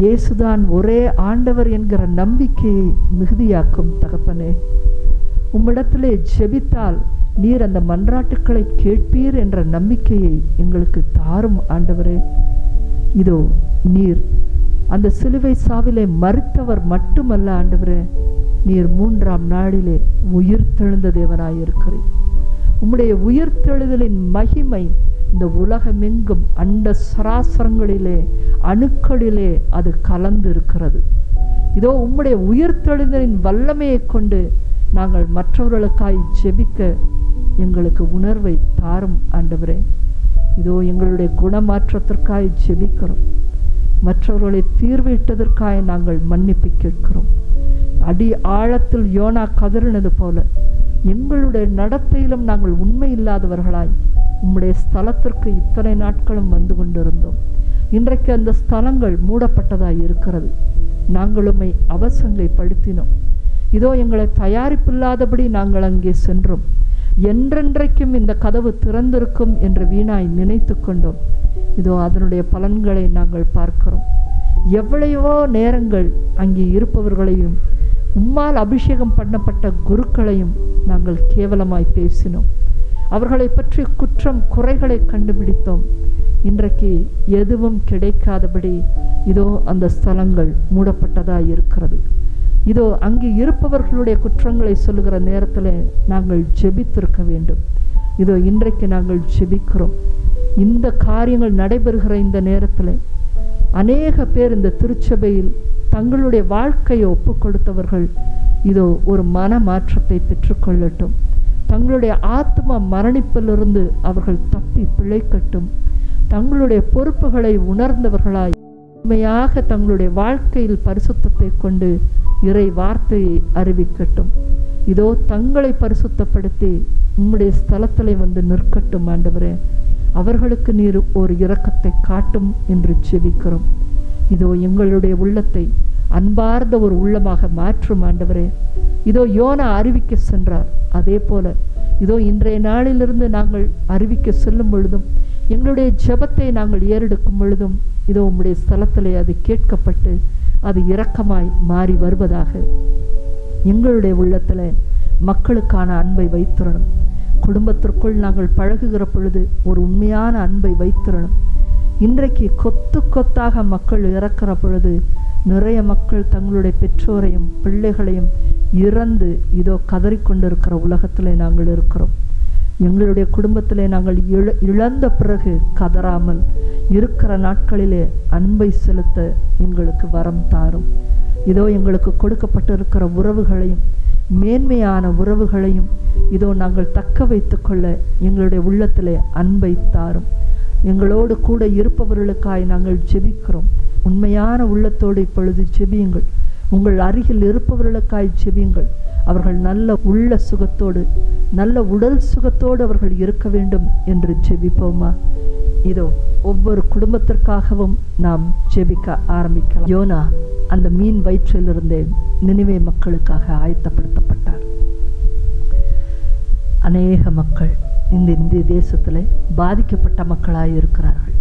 A: இயேசுதான் ஒரே ஆண்டவர் என்கிற நம்பிக்கையை மிகுதியாக்கும் தகப்பனே. உம்மிடத்திலே ஜெபித்தால் நீர் அந்த மன்றாட்டுக்களை கேட்பீர் என்ற நம்பிக்கையை எங்களுக்கு தாரும் ஆண்டவரே. இதோ நீர் அந்த சிலுவை சாவிலே மறுத்தவர் மட்டுமல்ல ஆண்டவரே. நீர் மூன்றாம் நாளிலே உயிர்த்தெழுந்த தேவனாயிருக்கிறீர். உம்முடைய உயிர்த்தெழுதலின் மகிமை இந்த உலகமெங்கும் அண்ட சராசரங்களிலே அணுக்களிலே அது கலந்து இருக்கிறது இதோ உம்முடைய உயிர்த்தெழுதலின் வல்லமையை கொண்டு நாங்கள் மற்றவர்களுக்காய் ஜெபிக்க எங்களுக்கு உணர்வை தாரும் ஆண்டவரே. இதோ எங்களுடைய குணமாற்றத்திற்காய் ஜெபிக்கிறோம். மற்றவர்களை தீர்விட்டதற்காக நாங்கள் மன்னிப்பு கேட்கிறோம். அடி ஆழத்தில் யோனா கதறினது போல எங்களுடைய நடத்தையிலும் நாங்கள் உண்மை இல்லாதவர்களாய் உம்முடைய ஸ்தலத்திற்கு இத்தனை நாட்களும் வந்து கொண்டிருந்தோம். இன்றைக்கு அந்த ஸ்தலங்கள் மூடப்பட்டதாய் இருக்கிறது. நாங்களுமை உம்மை அவசங்கைப்படுத்தினோம் இதோ எங்களை தயாரிப்பில்லாதபடி நாங்கள் அங்கே சென்றோம். என்றென்றைக்கும் இந்த கதவு திறந்திருக்கும் என்று வீணாய் நினைத்து கொண்டோம். இதோ அதனுடைய பலன்களை நாங்கள் பார்க்கிறோம். எவ்வளையோ நேரங்கள் அங்கே இருப்பவர்களையும் உம்மால் அபிஷேகம் பண்ணப்பட்ட குருக்களையும் நாங்கள் கேவலமாய் பேசினோம். அவர்களை பற்றி குற்றம் குறைகளை கண்டுபிடித்தோம். இன்றைக்கு எதுவும் கிடைக்காதபடி இதோ அந்த ஸ்தலங்கள் மூடப்பட்டதாக இருக்கிறது இதோ அங்கே இருப்பவர்களுடைய குற்றங்களை சொல்லுகிற நேரத்தில் நாங்கள் ஜெபித்திருக்க வேண்டும். இதோ இன்றைக்கு நாங்கள் ஜெபிக்கிறோம். இந்த காரியங்கள் நடைபெறுகிற இந்த நேரத்தில் அநேக பேர் இந்த திருச்சபையில் தங்களுடைய வாழ்க்கையை ஒப்பு கொடுத்தவர்கள் இதோ ஒரு மன மாற்றத்தை பெற்றுக்கொள்ளட்டும். தங்களுடைய ஆத்மா மரணிப்பிலிருந்து அவர்கள் தப்பி பிழைக்கட்டும். தங்களுடைய பொறுப்புகளை உணர்ந்தவர்களாய் உண்மையாக தங்களுடைய வாழ்க்கையில் பரிசுத்தத்தை கொண்டு இறை வார்த்தையை அறிவிக்கட்டும். இதோ தங்களை பரிசுத்தப்படுத்தி உம்முடைய ஸ்தலத்திலே வந்து நிற்கட்டும் ஆண்டவரே. அவர்களுக்கு நீர் ஒரு இரக்கத்தை காட்டும் என்று செபிக்கிறோம் இதோ எங்களுடைய உள்ளத்தை அன்பார்ந்த ஒரு உள்ளமாக மாற்றும் ஆண்டவரே. இதோ யோனா அறிவிக்க சென்றார். அதே போல இதோ இன்றைய நாளிலிருந்து நாங்கள் அறிவிக்க செல்லும் பொழுதும் எங்களுடைய ஜெபத்தை நாங்கள் ஏறெடுக்கும் பொழுதும் இதோ உம்முடைய ஸ்தலத்திலே அது கேட்கப்பட்டு அது இரக்கமாய் மாறி வருவதாக எங்களுடைய உள்ளத்தில் மக்களுக்கான அன்பை வைத்திரணும். குடும்பத்திற்குள் நாங்கள் பழகுகிற பொழுது ஒரு உண்மையான அன்பை வைத்திரணும். இன்றைக்கு கொத்து கொத்தாக மக்கள் இறக்கிற பொழுது நிறைய மக்கள் தங்களுடைய பெற்றோரையும் பிள்ளைகளையும் இறந்து இதோ கதறிக்கொண்டிருக்கிற உலகத்தில் நாங்கள் இருக்கிறோம். எங்களுடைய குடும்பத்திலே நாங்கள் இழ இழந்த பிறகு கதறாமல் இருக்கிற நாட்களிலே அன்பை செலுத்த எங்களுக்கு வரம் தாரும். இதோ எங்களுக்கு கொடுக்கப்பட்டிருக்கிற உறவுகளையும் மேன்மையான உறவுகளையும் இதோ நாங்கள் தக்க வைத்து கொள்ள எங்களுடைய உள்ளத்திலே அன்பை தாரும். எங்களோடு கூட இருப்பவர்களுக்காய் நாங்கள் ஜெபிக்கிறோம். உண்மையான உள்ளத்தோடு இப்பொழுது ஜெபியுங்கள். உங்கள் அருகில் இருப்பவர்களுக்காய் ஜெபியுங்கள். அவர்கள் நல்ல உள்ள சுகத்தோடு நல்ல உடல் சுகத்தோடு அவர்கள் இருக்க வேண்டும் என்று ஜெபிப்போமா? இதோ ஒவ்வொரு குடும்பத்திற்காகவும் நாம் ஜெபிக்க ஆரம்பிக்கலாம். யோனா அந்த மீன் வயிற்றிலிருந்தே நினைவே மக்களுக்காக ஆயத்தப்படுத்தப்பட்டார். அநேக மக்கள் இந்த இந்திய தேசத்தில் பாதிக்கப்பட்ட மக்களாக இருக்கிறார்கள்.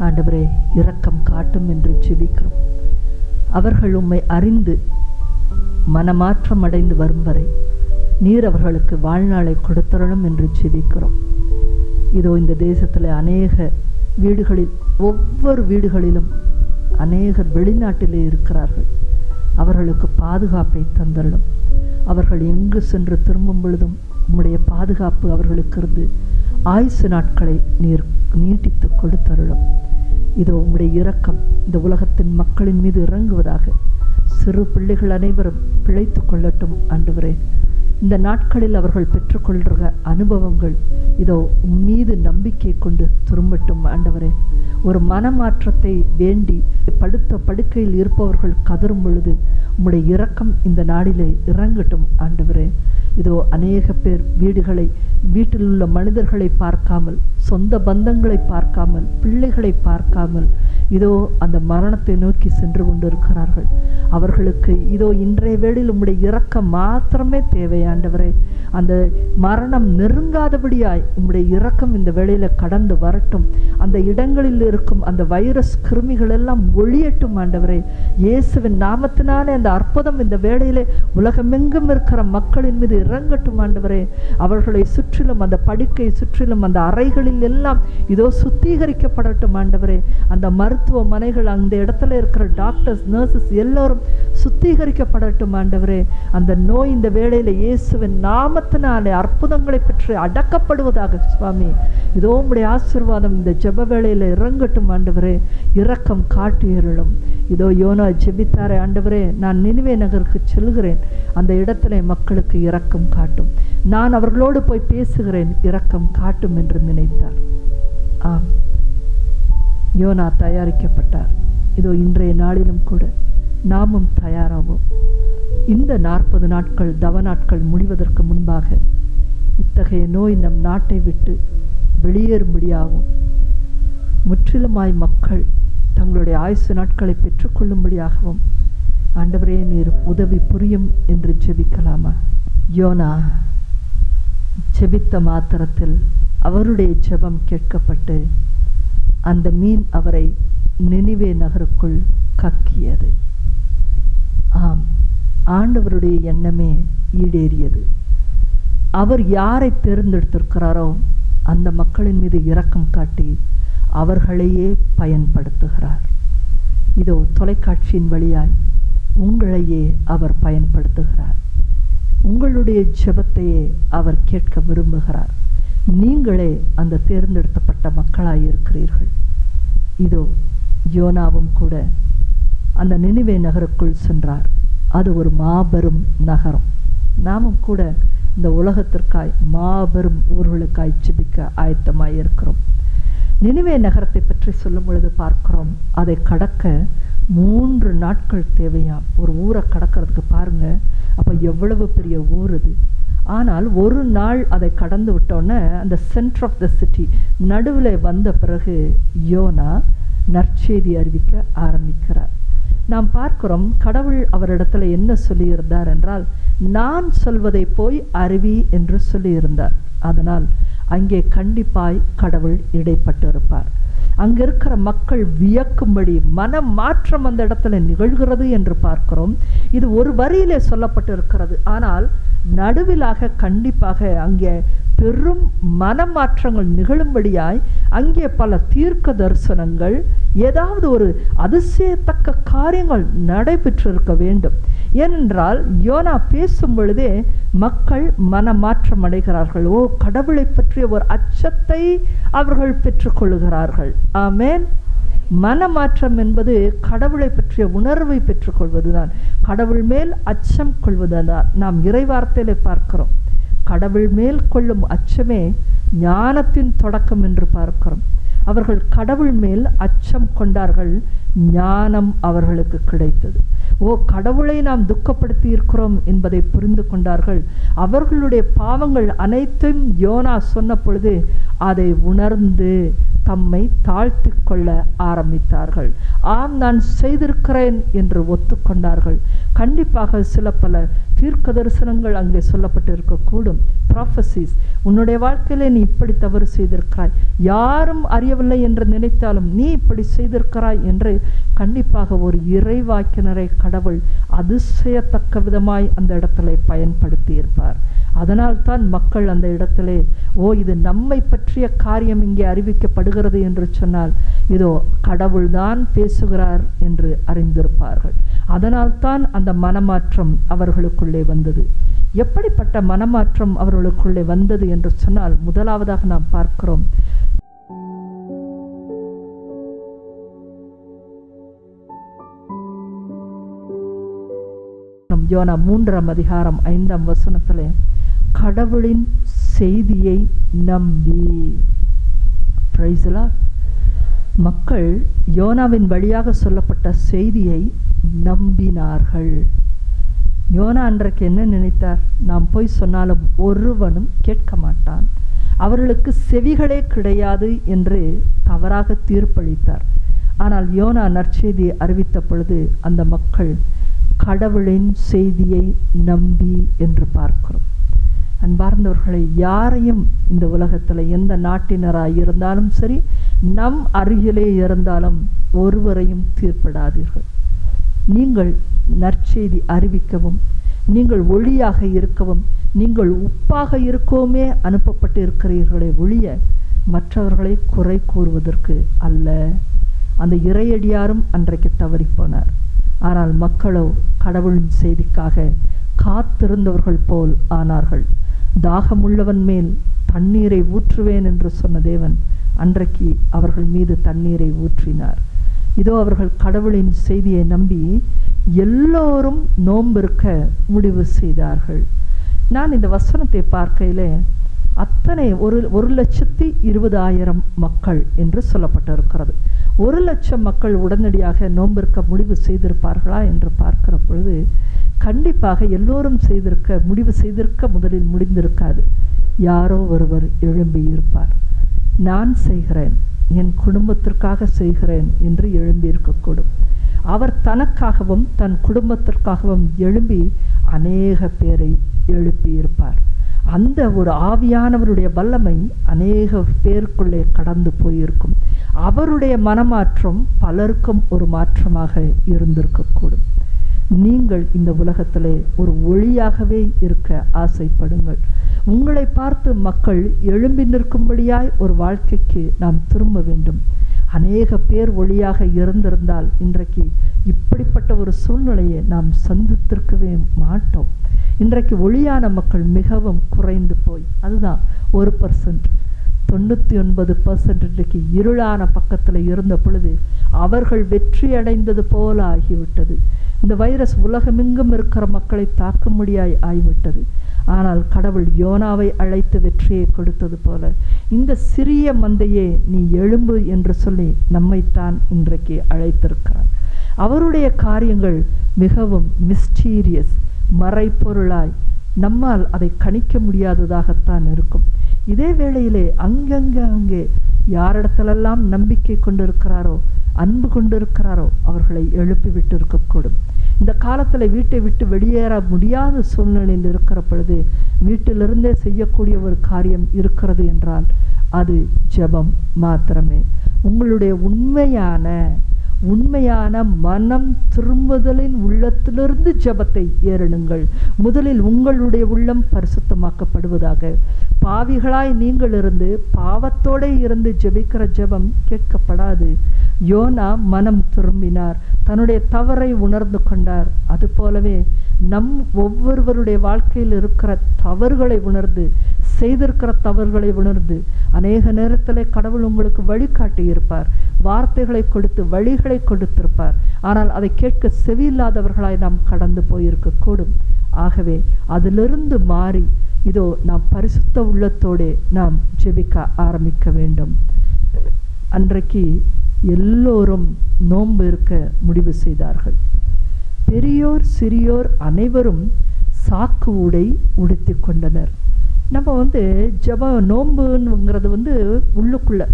A: ஆண்டவரே இரக்கம் காட்டும் என்று ஜெபிக்கிறோம். அவர்கள் உம்மை அறிந்து மனமாற்றம் அடைந்து வரும் வரை நீர் அவர்களுக்கு வாழ்நாளை கொடுத்தரணும் என்று ஜெபிக்கிறோம். இதோ இந்த தேசத்தில் அநேக வீடுகளில் ஒவ்வொரு வீடுகளிலும் அநேகர் வெளிநாட்டிலே இருக்கிறார்கள். அவர்களுக்கு பாதுகாப்பை தந்தரணும். அவர்கள் எங்கு சென்று திரும்பும் பொழுதும் உம்முடைய பாதுகாப்பு அவர்களுக்கு இருந்து ஆயுசு நாட்களை நீர் நீட்டித்து கொடுத்தருளும் இதோ உம்முடைய இரக்கம் இந்த உலகத்தின் மக்களின் மீது இறங்குவதாக சிறு பிள்ளைகள் அனைவரும் பிழைத்து கொள்ளட்டும் ஆண்டவரே. இந்த நாட்களில் அவர்கள் பெற்றுக்கொள்கிற அனுபவங்கள் இதோ மீது நம்பிக்கை கொண்டு திரும்பட்டும் ஆண்டவரே. ஒரு மனமாற்றத்தை வேண்டி படுத்த படுக்கையில் இருப்பவர்கள் கதறும் பொழுது உம்முடைய இரக்கம் இந்த நாடிலே இறங்கட்டும் ஆண்டவரே. இதோ அநேக பேர் வீடுகளை வீட்டில் உள்ள மனிதர்களை பார்க்காமல் சொந்த பந்தங்களை பார்க்காமல் பிள்ளைகளை பார்க்காமல் இதோ அந்த மரணத்தை நோக்கி சென்று கொண்டிருக்கிறார்கள். அவர்களுக்கு இதோ இன்றைய வேளையில் உம்முடைய இரக்கம் மாத்திரமே தேவையாண்டவரே. அந்த மரணம் நெருங்காதபடியாய் உம்முடைய இரக்கம் இந்த வேளையில் கடந்து வரட்டும். அந்த இடங்களில் இருக்கும் அந்த வைரஸ் கிருமிகள் எல்லாம் ஒழியட்டும் ஆண்டவரே. இயேசுவின் நாமத்தினாலே அந்த அற்புதம் இந்த வேளையிலே உலகமெங்கும் இருக்கிற மக்களின் மீது இறங்கட்டும் ஆண்டவரே. அவர்களை சுற்றிலும் அந்த படுக்கை சுற்றிலும் அந்த அறைகளில் எல்லாம் இதோ சுத்திகரிக்கப்படட்டும் ஆண்டவரே. அந்த மருத்துவமனைகள் அந்த இடத்துல இருக்கிற டாக்டர்ஸ் நர்சஸ் எல்லோரும் சுத்திகரிக்கப்படட்டும் ஆண்டவரே. அந்த நோய் இந்த வேளையில் இயேசுவின் நாமத்தினாலே அற்புதங்களை பெற்று அடக்கப்படுவதாக சுவாமி. இதோ உங்களுடைய ஆசிர்வாதம் இந்த ஜெப வேளையில் இறங்கட்டும் ஆண்டவரே. இரக்கம் காட்டியருளும் இதோ யோனா ஜெபித்தாரே ஆண்டவரே நான் நினைவே நகருக்கு செல்கிறேன். அந்த இடத்துல மக்களுக்கு இரக்கம் காட்டும். நான் அவர்களோடு போய் பேசுகிறேன் இரக்கம் காட்டும் என்று நினைத்தார் ஆம். யோனா தயாரிக்கப்பட்டார். இதோ இன்றைய நாளிலும் கூட நாமும் தயாராவோம். இந்த நாற்பது நாட்கள் தவ நாட்கள் முடிவதற்கு முன்பாக இத்தகைய நோய் நம் நாட்டை விட்டு வெளியேறும்படியாகவும் முற்றிலுமாய் மக்கள் தங்களுடைய ஆயுசு நாட்களை பெற்றுக்கொள்ளும்படியாகவும் ஆண்டவரே நீர் உதவி புரியும் என்று ஜெபிக்கலாமா? யோனா ஜெபித்த மாத்திரத்தில் அவருடைய ஜெபம் கேட்கப்பட்டு அந்த மீன் அவரை நினைவே நகருக்குள் கக்கியது. ஆம் ஆண்டவருடைய எண்ணமே ஈடேறியது. அவர் யாரை தேர்ந்தெடுத்திருக்கிறாரோ அந்த மக்களின் மீது இரக்கம் காட்டி அவர்களையே பயன்படுத்துகிறார். இதோ தொலைக்காட்சியின் வழியாய் உங்களையே அவர் பயன்படுத்துகிறார். உங்களுடைய ஜெபத்தையே அவர் கேட்க விரும்புகிறார். நீங்களே அந்த தேர்ந்தெடுக்கப்பட்ட மக்களாக இருக்கிறீர்கள் இதோ யோனாவும் கூட அந்த நினைவே நகருக்குள் சென்றார். அது ஒரு மாபெரும் நகரம். நாமும் கூட இந்த உலகத்திற்காய் மாபெரும் ஊர்களுக்காய் ஜிபிக்க ஆயத்தமாக இருக்கிறோம் நினைவே நகரத்தை பற்றி சொல்லும் பொழுது பார்க்கிறோம். அதை கடக்க மூன்று நாட்கள் தேவையாம். ஒரு ஊரை கடக்கிறதுக்கு பாருங்க. அப்போ எவ்வளவு பெரிய ஊர் இது. ஆனால் ஒரு நாள் அதை கடந்து விட்டோன்னே அந்த சென்டர் ஆஃப் த சிட்டி நடுவில் வந்த பிறகு யோனா நற்செய்தி அறிவிக்க ஆரம்பிக்கிறார். நாம் பார்க்கிறோம் கடவுள் அவரிடத்துல என்ன சொல்லியிருந்தார் என்றால் நான் சொல்வதை போய் அறிவி என்று சொல்லியிருந்தார். அதனால் அங்கே கண்டிப்பாய் கடவுள் இடைப்பட்டிருப்பார். அங்கே இருக்கிற மக்கள் வியக்கும்படி மன மாற்றம் அந்த இடத்துல நிகழ்கிறது என்று பார்க்கிறோம். இது ஒரு வரியிலே சொல்லப்பட்டு இருக்கிறது ஆனால் நடுவிலாக கண்டிப்பாக அங்கே பெரும் மனமாற்றங்கள் நிகழும்படியாய் அங்கே பல தீர்க்க தரிசனங்கள் ஏதாவது ஒரு அதிசயத்தக்க காரியங்கள் நடைபெற்றிருக்க வேண்டும். ஏனென்றால் யோனா பேசும் பொழுதே மக்கள் மனமாற்றம் அடைகிறார்கள். ஓ கடவுளை பற்றிய ஒரு அச்சத்தை அவர்கள் பெற்றுக்கொள்கிறார்கள் ஆமேன். மனமாற்றம் என்பது கடவுளை பற்றிய உணர்வை பெற்றுக்கொள்வதுதான். கடவுள் மேல் அச்சம் கொள்வதுதான். நாம் இறைவார்த்தையிலே பார்க்கிறோம். கடவுள் மேல் கொள்ளும் அச்சமே ஞானத்தின் தொடக்கம் என்று பார்க்கிறோம். அவர்கள் கடவுள் மேல் அச்சம் கொண்டார்கள் ஞானம் அவர்களுக்கு கிடைத்தது. ஓ கடவுளை நாம் துக்கப்படுத்தி இருக்கிறோம் என்பதை புரிந்து கொண்டார்கள். அவர்களுடைய பாவங்கள் அனைத்தும் யோனா சொன்ன பொழுது அதை உணர்ந்து தம்மை தாழ்த்தி கொள்ள ஆரம்பித்தார்கள். ஆம் நான் செய்திருக்கிறேன் என்று ஒத்துக்கொண்டார்கள். கண்டிப்பாக சில பல தீர்க்க தரிசனங்கள் அங்கே சொல்லப்பட்டு இருக்கக்கூடும் ப்ராஃபசிஸ் உன்னுடைய வாழ்க்கையிலே நீ இப்படி தவறு செய்திருக்கிறாய். யாரும் அறியவில்லை என்று நினைத்தாலும் நீ இப்படி செய்திருக்கிறாய் என்று கண்டிப்பாக ஒரு இறைவாக்கினரை கடவுள் அதிசயத்தக்க விதமாய் அந்த இடத்துல பயன்படுத்தி இருப்பார் அதனால்தான் மக்கள் அந்த இடத்திலே ஓ இது நம்மை பற்றிய காரியம் இங்கே அறிவிக்கப்படுகிறது என்று சொன்னால் இதோ கடவுள்தான் பேசுகிறார் என்று அறிந்திருப்பார்கள். அதனால்தான் அந்த மனமாற்றம் அவர்களுக்குள்ளே வந்தது. எப்படிப்பட்ட மனமாற்றம் அவர்களுக்குள்ளே வந்தது என்று சொன்னால் முதலாவதாக நாம் பார்க்கிறோம் யோனா மூன்றாம் அதிகாரம் ஐந்தாம் வசனத்தில் கடவுளின் செய்தியை நம்பி. பிரைஸ்லா மக்கள் யோனாவின் வழியாக சொல்லப்பட்ட செய்தியை நம்பினார்கள். யோனா அன்றைக்கு என்ன நினைத்தார்? நாம் போய் சொன்னாலும் ஒருவனும் கேட்க மாட்டான். அவர்களுக்கு செவிகளே கிடையாது என்று தவறாக தீர்ப்பளித்தார். ஆனால் யோனா நற்செய்தியை அறிவித்த பொழுது அந்த மக்கள் கடவுளின் செய்தியை நம்பி என்று பார்க்கிறோம். அன்பார்ந்தவர்களை யாரையும் இந்த உலகத்தில் எந்த நாட்டினராக இருந்தாலும் சரி நம் அருகிலே இருந்தாலும் ஒருவரையும் தீர்ப்பிடாதீர்கள். நீங்கள் நற்செய்தி அறிவிக்கவும் நீங்கள் ஒளியாக இருக்கவும் நீங்கள் உப்பாக இருக்கவுமே அனுப்பப்பட்டு இருக்கிறீர்களே ஒழிய மற்றவர்களை குறை கூறுவதற்கு அல்ல. அந்த இறையடியாரும் அன்றைக்கு தவறிப்போனார். ஆனால் மக்களோ கடவுளின் செய்திக்காக காத்திருந்தவர்கள் போல் ஆனார்கள். தாகமுள்ளவன் மேல் தண்ணீரை ஊற்றுவேன் என்று சொன்ன தேவன் அன்றைக்கு அவர்கள் மீது தண்ணீரை ஊற்றினார். இதோ அவர்கள் கடவுளின் செய்தியை நம்பி எல்லோரும் நோம்பிருக்க முடிவு செய்தார்கள். நான் இந்த வசனத்தை பார்க்கையிலே அத்தனை ஒரு ஒரு லட்சத்தி இருபதாயிரம் மக்கள் என்று சொல்லப்பட்டிருக்கிறது. ஒரு லட்சம் மக்கள் உடனடியாக நோம்பிருக்க முடிவு செய்திருப்பார்களா என்று பார்க்கிற பொழுது கண்டிப்பாக எல்லோரும் செய்திருக்க முடிவு செய்திருக்க முதலில் முடிந்திருக்காது. யாரோ ஒருவர் எழும்பி இருப்பார். நான் செய்கிறேன் என் குடும்பத்திற்காக செய்கிறேன் என்று எழும்பியிருக்கக்கூடும் அவர் தனக்காகவும் தன் குடும்பத்திற்காகவும் எழும்பி அநேக பேரை எழுப்பியிருப்பார் அந்த ஒரு ஆவியானவருடைய வல்லமை அநேக பேருக்குள்ளே கடந்து போயிருக்கும். அவருடைய மனமாற்றம் பலருக்கும் ஒரு மாற்றமாக இருந்திருக்கக்கூடும். நீங்கள் இந்த உலகத்திலே ஒரு ஒளியாகவே இருக்க ஆசைப்படுங்கள். உங்களை பார்த்து மக்கள் எழும்பி நிற்கும்படியாய் ஒரு வாழ்க்கைக்கு நாம் திரும்ப வேண்டும். அநேக பேர் ஒளியாக இருந்திருந்தால் இன்றைக்கு இப்படிப்பட்ட ஒரு சூழ்நிலையை நாம் சந்தித்திருக்கவே மாட்டோம். இன்றைக்கு ஒளியான மக்கள் மிகவும் குறைந்து போய் அதுதான் ஒரு பர்சன்ட் தொண்ணூற்றி ஒன்பது பர்சன்ட் இன்றைக்கு இருளான பக்கத்தில் இருந்த பொழுது அவர்கள் வெற்றி அடைந்தது போல ஆகிவிட்டது. இந்த வைரஸ் உலகமெங்கும் இருக்கிற மக்களை தாக்க முடியாய் ஆகிவிட்டது ஆனால் கடவுள் யோனாவை அழைத்து வெற்றியை கொடுத்தது போல இந்த சிறிய மந்தையே நீ எழும்பு என்று சொல்லி நம்மைத்தான் இன்றைக்கு அழைத்திருக்கிறார் அவருடைய காரியங்கள் மிகவும் மிஸ்டீரியஸ் மறைப்பொருளாய் நம்மால் அதை கணிக்க முடியாததாகத்தான் இருக்கும். இதே வேளையிலே அங்கங்கே அங்கே யாரிடத்திலெல்லாம் நம்பிக்கை கொண்டிருக்கிறாரோ அன்பு கொண்டிருக்கிறாரோ அவர்களை எழுப்பி விட்டு இருக்கக்கூடும் இந்த காலத்தில் வீட்டை விட்டு வெளியேற முடியாத சூழ்நிலையில் இருக்கிற பொழுது வீட்டிலிருந்தே செய்யக்கூடிய ஒரு காரியம் இருக்கிறது என்றால் அது ஜெபம் மாத்திரமே. உங்களுடைய உண்மையான உண்மையான மனம் திரும்புதலின் உள்ளத்திலிருந்து ஜெபத்தை ஏறணுங்கள் முதலில் உங்களுடைய உள்ளம் பரிசுத்தமாக்கப்படுவதாக. பாவிகளாய் நீங்கள் இருந்து பாவத்தோட இருந்து ஜெபிக்கிற ஜெபம் கேட்கப்படாது. யோனா மனம் திரும்பினார். தன்னுடைய தவறை உணர்ந்து கொண்டார். அது போலவே நம் ஒவ்வொருவருடைய வாழ்க்கையில் இருக்கிற தவறுகளை உணர்ந்து செய்திருக்கிற தவறுகளை உணர்ந்து அநேக நேரத்தில் கடவுள் உங்களுக்கு வழிகாட்டி இருப்பார் வார்த்தைகளை கொடுத்து வழிகளை கொடுத்திருப்பார். ஆனால் அதை கேட்க செவியில்லாதவர்களாய் நாம் கடந்து போயிருக்கக்கூடும். ஆகவே அதிலிருந்து மாறி இதோ நாம் பரிசுத்த உள்ளத்தோடே நாம் ஜெபிக்க ஆரம்பிக்க வேண்டும். அன்றைக்கு எல்லோரும் நோன்பு இருக்க முடிவு செய்தார்கள். பெரியோர் சிறியோர் அனைவரும் சாக்கு உடை உடுத்தி கொண்டனர். நம்ம வந்து ஜப நோன்புங்கிறது வந்து உள்ளுக்குள்ள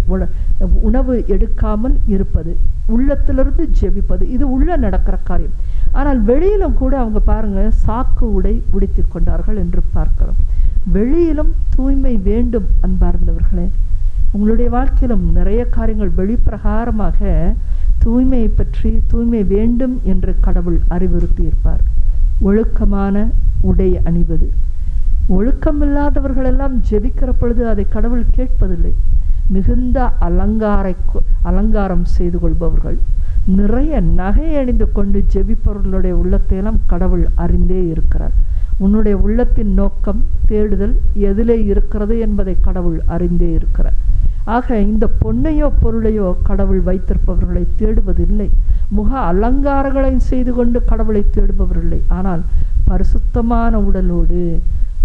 A: உணவு எடுக்காமல் இருப்பது உள்ளத்திலிருந்து ஜெபிப்பது இது உள்ளே நடக்கிற காரியம். ஆனால் வெளியிலும் கூட அவங்க பாருங்கள் சாக்கு உடை உடுத்தி கொண்டார்கள் என்று பார்க்கிறோம். வெளியிலும் தூய்மை வேண்டும் அன்பார்ந்தவர்களே. உங்களுடைய வாழ்க்கையிலும் நிறைய காரியங்கள் வெளிப்பிரகாரமாக தூய்மையை பற்றி தூய்மை வேண்டும் என்று கடவுள் அறிவுறுத்தியிருப்பார். ஒழுக்கமான உடை அணிவது. ஒழுக்கமில்லாதவர்களெல்லாம் ஜெபிக்கிற பொழுது அதை கடவுள் கேட்பதில்லை. மிகுந்த அலங்காரை அலங்காரம் செய்து கொள்பவர்கள். நிறைய நகை அணிந்து கொண்டு ஜெபிப்பவர்களுடைய உள்ளத்தையெல்லாம் கடவுள் அறிந்தே இருக்கிறார். உன்னுடைய உள்ளத்தின் நோக்கம் தேடுதல் எதிலே இருக்கிறது என்பதை கடவுள் அறிந்தே இருக்கிறார். ஆக இந்த பொன்னையோ பொருளையோ கடவுள் வைத்திருப்பவர்களை தேடுவதில்லை. முக அலங்காரங்களை செய்து கொண்டு கடவுளை தேடுபவரில்லை ஆனால் பரிசுத்தமான உடலோடு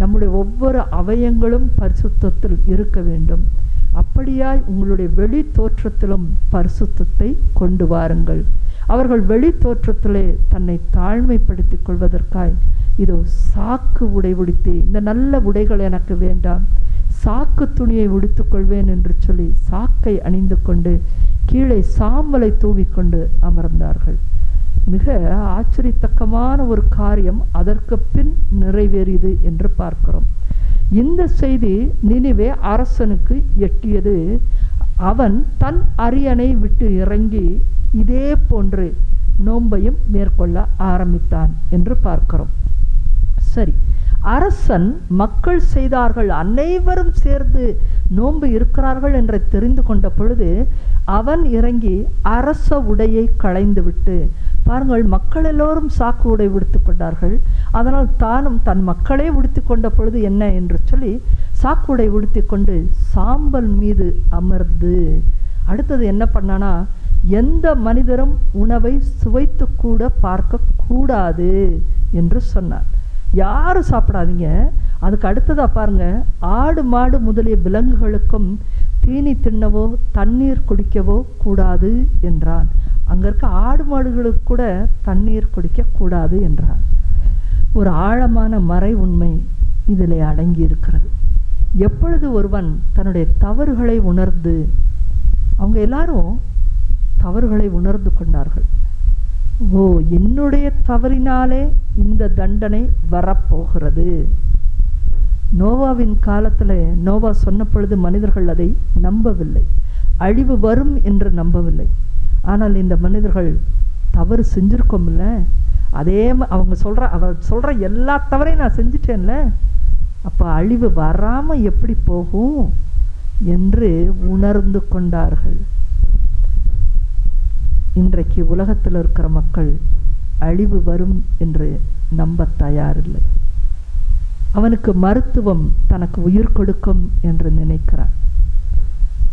A: நம்முடைய ஒவ்வொரு அவயங்களும் பரிசுத்தத்தில் இருக்க வேண்டும். அப்படியாய் உங்களுடைய வெளி தோற்றத்திலும் பரிசுத்தத்தை கொண்டு வாருங்கள். அவர்கள் வெளி தோற்றத்திலே தன்னை தாழ்மைப்படுத்திக் கொள்வதற்காய் இதோ சாக்கு உடை உடுத்தி இந்த நல்ல உடைகள் எனக்கு வேண்டாம். சாக்கு துணியை உடுத்துக்கொள்வேன் என்று சொல்லி சாக்கை அணிந்து கொண்டு கீழே சாம்பலை தூவிக்கொண்டு அமர்ந்தார்கள். மிக ஆச்சரியத்தக்கமான ஒரு காரியம் அதற்கு பின் நிறைவேறியது என்று பார்க்கிறோம். இந்த செய்தி நினைவே அரசனுக்கு எட்டியது. அவன் தன் அரியணை விட்டு இறங்கி இதே போன்று நோன்பையும் மேற்கொள்ள ஆரம்பித்தான் என்று பார்க்கிறோம். சரி அரசன் மக்கள் செய்தார்கள் அனைவரும் சேர்ந்து நோன்பு இருக்கிறார்கள் என்று தெரிந்து கொண்ட பொழுது அவன் இறங்கி அரச உடையை களைந்துவிட்டு பாருங்கள் மக்கள் எல்லோரும் சாக்கு உடை உடுத்து கொண்டார்கள். அதனால் தானும் தன் மக்களே உடுத்தி கொண்ட பொழுது என்ன என்று சொல்லி சாக்கு உடை உடுத்தி கொண்டு சாம்பல் மீது அமர்ந்து. அடுத்தது என்ன பண்ணானா எந்த மனிதரும் உணவை சுவைத்து கூட பார்க்க கூடாது என்று சொன்னார் யாரும் சாப்பிடாதீங்க. அதுக்கு அடுத்ததாக பாருங்க ஆடு மாடு முதலிய விலங்குகளுக்கும் தீனி தின்னவோ தண்ணீர் குடிக்கவோ கூடாது என்றான் அங்கே இருக்க ஆடு மாடுகளுக்கு கூட தண்ணீர் குடிக்கக்கூடாது என்றான் ஒரு ஆழமான மறை உண்மை இதில் அடங்கி இருக்கிறது எப்பொழுது ஒருவன் தன்னுடைய தவறுகளை உணர்ந்து அவங்க எல்லாரும் தவறுகளை உணர்ந்து கொண்டார்கள். ஓ என்னுடைய தவறினாலே இந்த தண்டனை வரப்போகிறது. நோவாவின் காலத்தில் நோவா சொன்ன பொழுது மனிதர்கள் அதை நம்பவில்லை. அழிவு வரும் என்று நம்பவில்லை. ஆனால் இந்த மனிதர்கள் தவறு செஞ்சுருக்கோம்ல? அதே அவங்க சொல்கிற அவ சொல்கிற எல்லா தவறையும் நான் செஞ்சிட்டேன்ல? அப்போ அழிவு வராமல் எப்படி போகும்? என்று உணர்ந்து கொண்டார்கள். இன்றைக்கு உலகத்தில் இருக்கிற மக்கள் அழிவு வரும் என்று நம்ப தயாரில்லை. அவனுக்கு மருத்துவம் தனக்கு உயிர் கொடுக்கும் என்று நினைக்கிறான்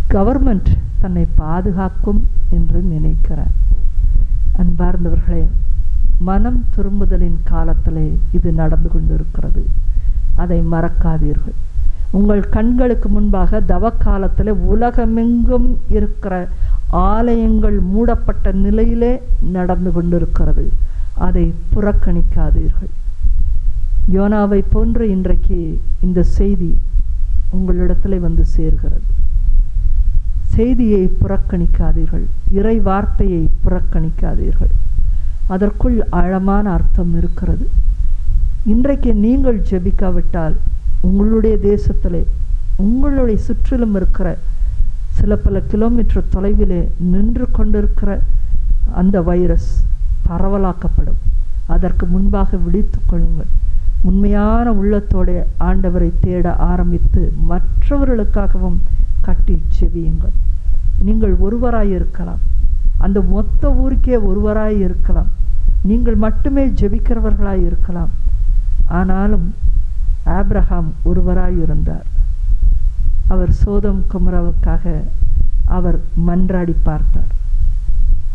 A: கவர்மெண்ட் தன்னை பாதுகாக்கும் என்று நினைக்கிறான் அன்பார்ந்தவர்களே மனம் திரும்புதலின் காலத்திலே இது நடந்து கொண்டிருக்கிறது. அதை மறக்காதீர்கள். உங்கள் கண்களுக்கு முன்பாக தவக்காலத்தில் உலகமெங்கும் இருக்கிற ஆலயங்கள் மூடப்பட்ட நிலையிலே நடந்து கொண்டிருக்கிறது. அதை புறக்கணிக்காதீர்கள். யோனாவை போன்று இன்றைக்கு இந்த செய்தி உங்களிடத்தில் வந்து சேர்கிறது. செய்தியை புறக்கணிக்காதீர்கள். இறை வார்த்தையை புறக்கணிக்காதீர்கள். அதற்குள் ஆழமான அர்த்தம் இருக்கிறது. இன்றைக்கு நீங்கள் ஜெபிக்காவிட்டால் உங்களுடைய தேசத்திலே உங்களுடைய சுற்றிலும் இருக்கிற சில பல கிலோமீட்டர் தொலைவிலே நின்று கொண்டிருக்கிற அந்த வைரஸ் பரவலாக்கப்படும். அதற்கு முன்பாக விழித்து கொள்ளுங்கள். உண்மையான உள்ளத்தோட ஆண்டவரை தேட ஆரம்பித்து மற்றவர்களுக்காகவும் கட்டி செவியுங்கள். நீங்கள் ஒருவராய் இருக்கலாம் அந்த மொத்த ஊருக்கே ஒருவராய் இருக்கலாம் நீங்கள் மட்டுமே ஜெபிக்கிறவர்களாய் இருக்கலாம் ஆனாலும் ஆப்ரஹாம் ஒருவராய் இருந்தார் அவர் சோதம் குமராவுக்காக அவர் மன்றாடி பார்த்தார்.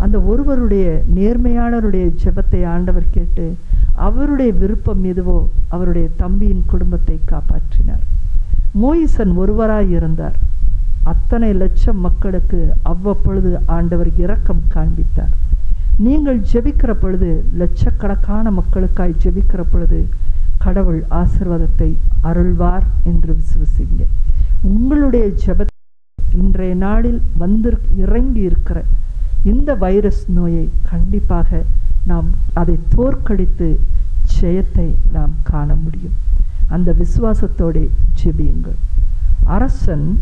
A: அந்த ஒருவருடைய நேர்மையாளருடைய ஜெபத்தை ஆண்டவர் கேட்டு அவருடைய விருப்பம் எதுவோ அவருடைய தம்பியின் குடும்பத்தை காப்பாற்றினார். மோயிசன் ஒருவராய் இருந்தார். அத்தனை லட்சம் மக்களுக்கு அவ்வப்பொழுது ஆண்டவர் இரக்கம் காண்பித்தார். நீங்கள் ஜெபிக்கிற பொழுது லட்சக்கணக்கான மக்களுக்காய் ஜெபிக்கிற பொழுது கடவுள் ஆசிர்வாதத்தை அருள்வார் என்று விசுவசிங்க. உங்களுடைய ஜபத்தை இன்றைய நாளில் வந்து இறங்கி இருக்கிற இந்த வைரஸ் நோயை கண்டிப்பாக நாம் அதை தோற்கடித்து ஜெயத்தை நாம் காண முடியும். அந்த விசுவாசத்தோட ஜெபியுங்கள். அரசன்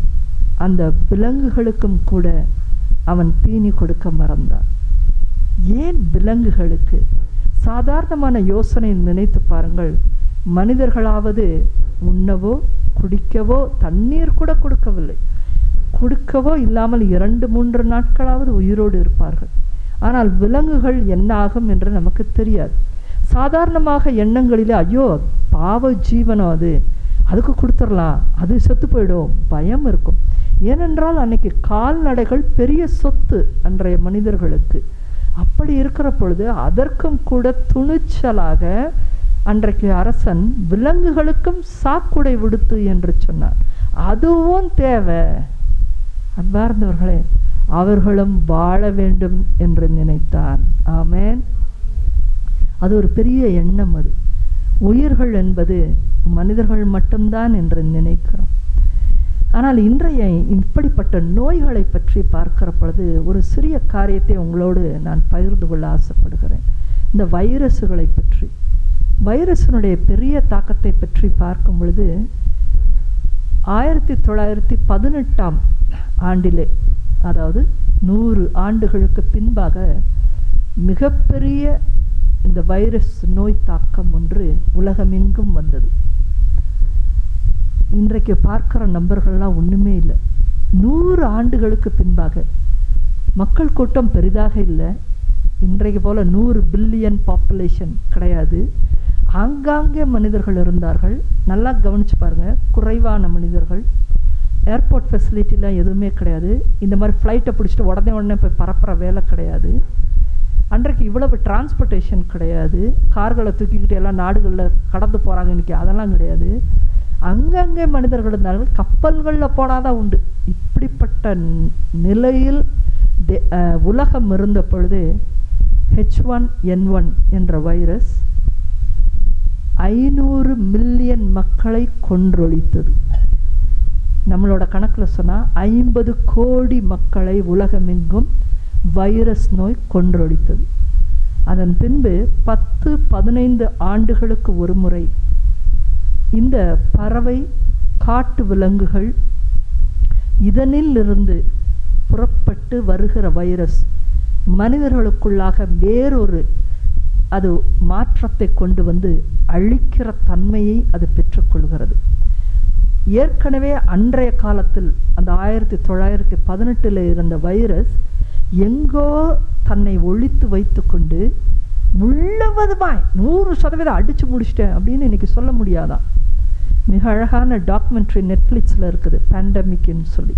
A: அந்த விலங்குகளுக்கும் கூட அவன் தீனி கொடுக்க மறந்தான். ஏன் விலங்குகளுக்கு? சாதாரணமான யோசனை நினைத்து பாருங்கள். மனிதர்களாவது உண்ணவோ குடிக்கவோ தண்ணீர் கூட கொடுக்கவில்லை. கொடுக்கவோ இல்லாமல் இரண்டு மூன்று நாட்களாவது உயிரோடு இருப்பார்கள். ஆனால் விலங்குகள் என்ன ஆகும் என்று நமக்கு தெரியாது. சாதாரணமாக எண்ணங்களிலே ஐயோ பாவ ஜீவனம் அது. அதுக்கு கொடுத்துடலாம். அது செத்து போயிடும். பயம் இருக்கும். ஏனென்றால் அன்னைக்கு கால்நடைகள் பெரிய சொத்து அன்றைய மனிதர்களுக்கு. அப்படி இருக்கிற பொழுது அதற்கும் கூட துணிச்சலாக அன்றைக்கு அரசன் விலங்குகளுக்கும் சாக்குடை விடுத்து என்று சொன்னார். அதுவும் தேவை. அன்பார்ந்தவர்களே அவர்களும் வாழ வேண்டும் என்று நினைத்தான் ஆமேன். அது ஒரு பெரிய எண்ணம் அது. உயிர்கள் என்பது மனிதர்கள் மட்டும்தான் என்று நினைக்கிறோம். ஆனால் இன்றைய இப்படிப்பட்ட நோய்களை பற்றி பார்க்கிற பொழுது ஒரு சிறிய காரியத்தை உங்களோடு நான் பகிர்ந்து கொள்ள ஆசைப்படுகிறேன். இந்த வைரஸுகளை பற்றி. வைரஸினுடைய பெரிய தாக்கத்தை பற்றி பார்க்கும் பொழுது ஆயிரத்தி தொள்ளாயிரத்தி பதினெட்டாம் ஆண்டிலே அதாவது நூறு ஆண்டுகளுக்கு பின்பாக மிகப்பெரிய இந்த வைரஸ் நோய் தாக்கம் ஒன்று உலகமெங்கும் வந்தது. இன்றைக்கு பார்க்குற நம்பர்கள்லாம் ஒன்றுமே இல்லை. நூறு ஆண்டுகளுக்கு பின்பாக மக்கள் கூட்டம் பெரிதாக இல்லை. இன்றைக்கு போல் நூறு பில்லியன் பாப்புலேஷன் கிடையாது. ஆங்காங்கே மனிதர்கள் இருந்தார்கள். நல்லா கவனித்து பாருங்கள் குறைவான மனிதர்கள். ஏர்போர்ட் ஃபெசிலிட்டிலாம் எதுவுமே கிடையாது. இந்த மாதிரி ஃப்ளைட்டை பிடிச்சிட்டு உடனே உடனே போய் பரப்புற வேலை கிடையாது. அன்றைக்கு இவ்வளவு டிரான்ஸ்போர்ட்டேஷன் கிடையாது. கார்களை தூக்கிக்கிட்டு எல்லாம் நாடுகளில் கடந்து போகிறாங்க இன்றைக்கி அதெல்லாம் கிடையாது. அங்கங்கே மனிதர்கள் இருந்தார்கள். கப்பல்களில் போனாதான் உண்டு. இப்படிப்பட்ட நிலையில் உலகம் இருந்த பொழுது ஹெச் ஒன் என் ஒன் என்ற வைரஸ் ஐநூறு மில்லியன் மக்களை கொன்றொழித்தது. நம்மளோட கணக்கில் சொன்னால் ஐம்பது கோடி மக்களை உலகமெங்கும் வைரஸ் நோய் கொன்றொழித்தது. அதன் பின்பு பத்து பதினைந்து ஆண்டுகளுக்கு ஒரு முறை இந்த பறவை காட்டு விலங்குகள் இதனிலிருந்து புறப்பட்டு வருகிற வைரஸ் மனிதர்களுக்குள்ளாக வேறொரு அது மாற்றத்தை கொண்டு வந்து அழிக்கிற தன்மையை அது பெற்றுக்கொள்கிறது. ஏற்கனவே அன்றைய காலத்தில் அந்த ஆயிரத்தி தொள்ளாயிரத்தி பதினெட்டில் இருந்த வைரஸ் எங்கோ தன்னை ஒழித்து வைத்துக்கொண்டு முழுவதுமாய் நூறு சதவீதம் அடித்து முடிச்சிட்டேன் அப்படின்னு இன்றைக்கி சொல்ல முடியாதான் மிக அழகான டாக்குமெண்ட்ரி நெட்ஃப்ளிக்ஸில் இருக்குது பேண்டமிக்னு சொல்லி.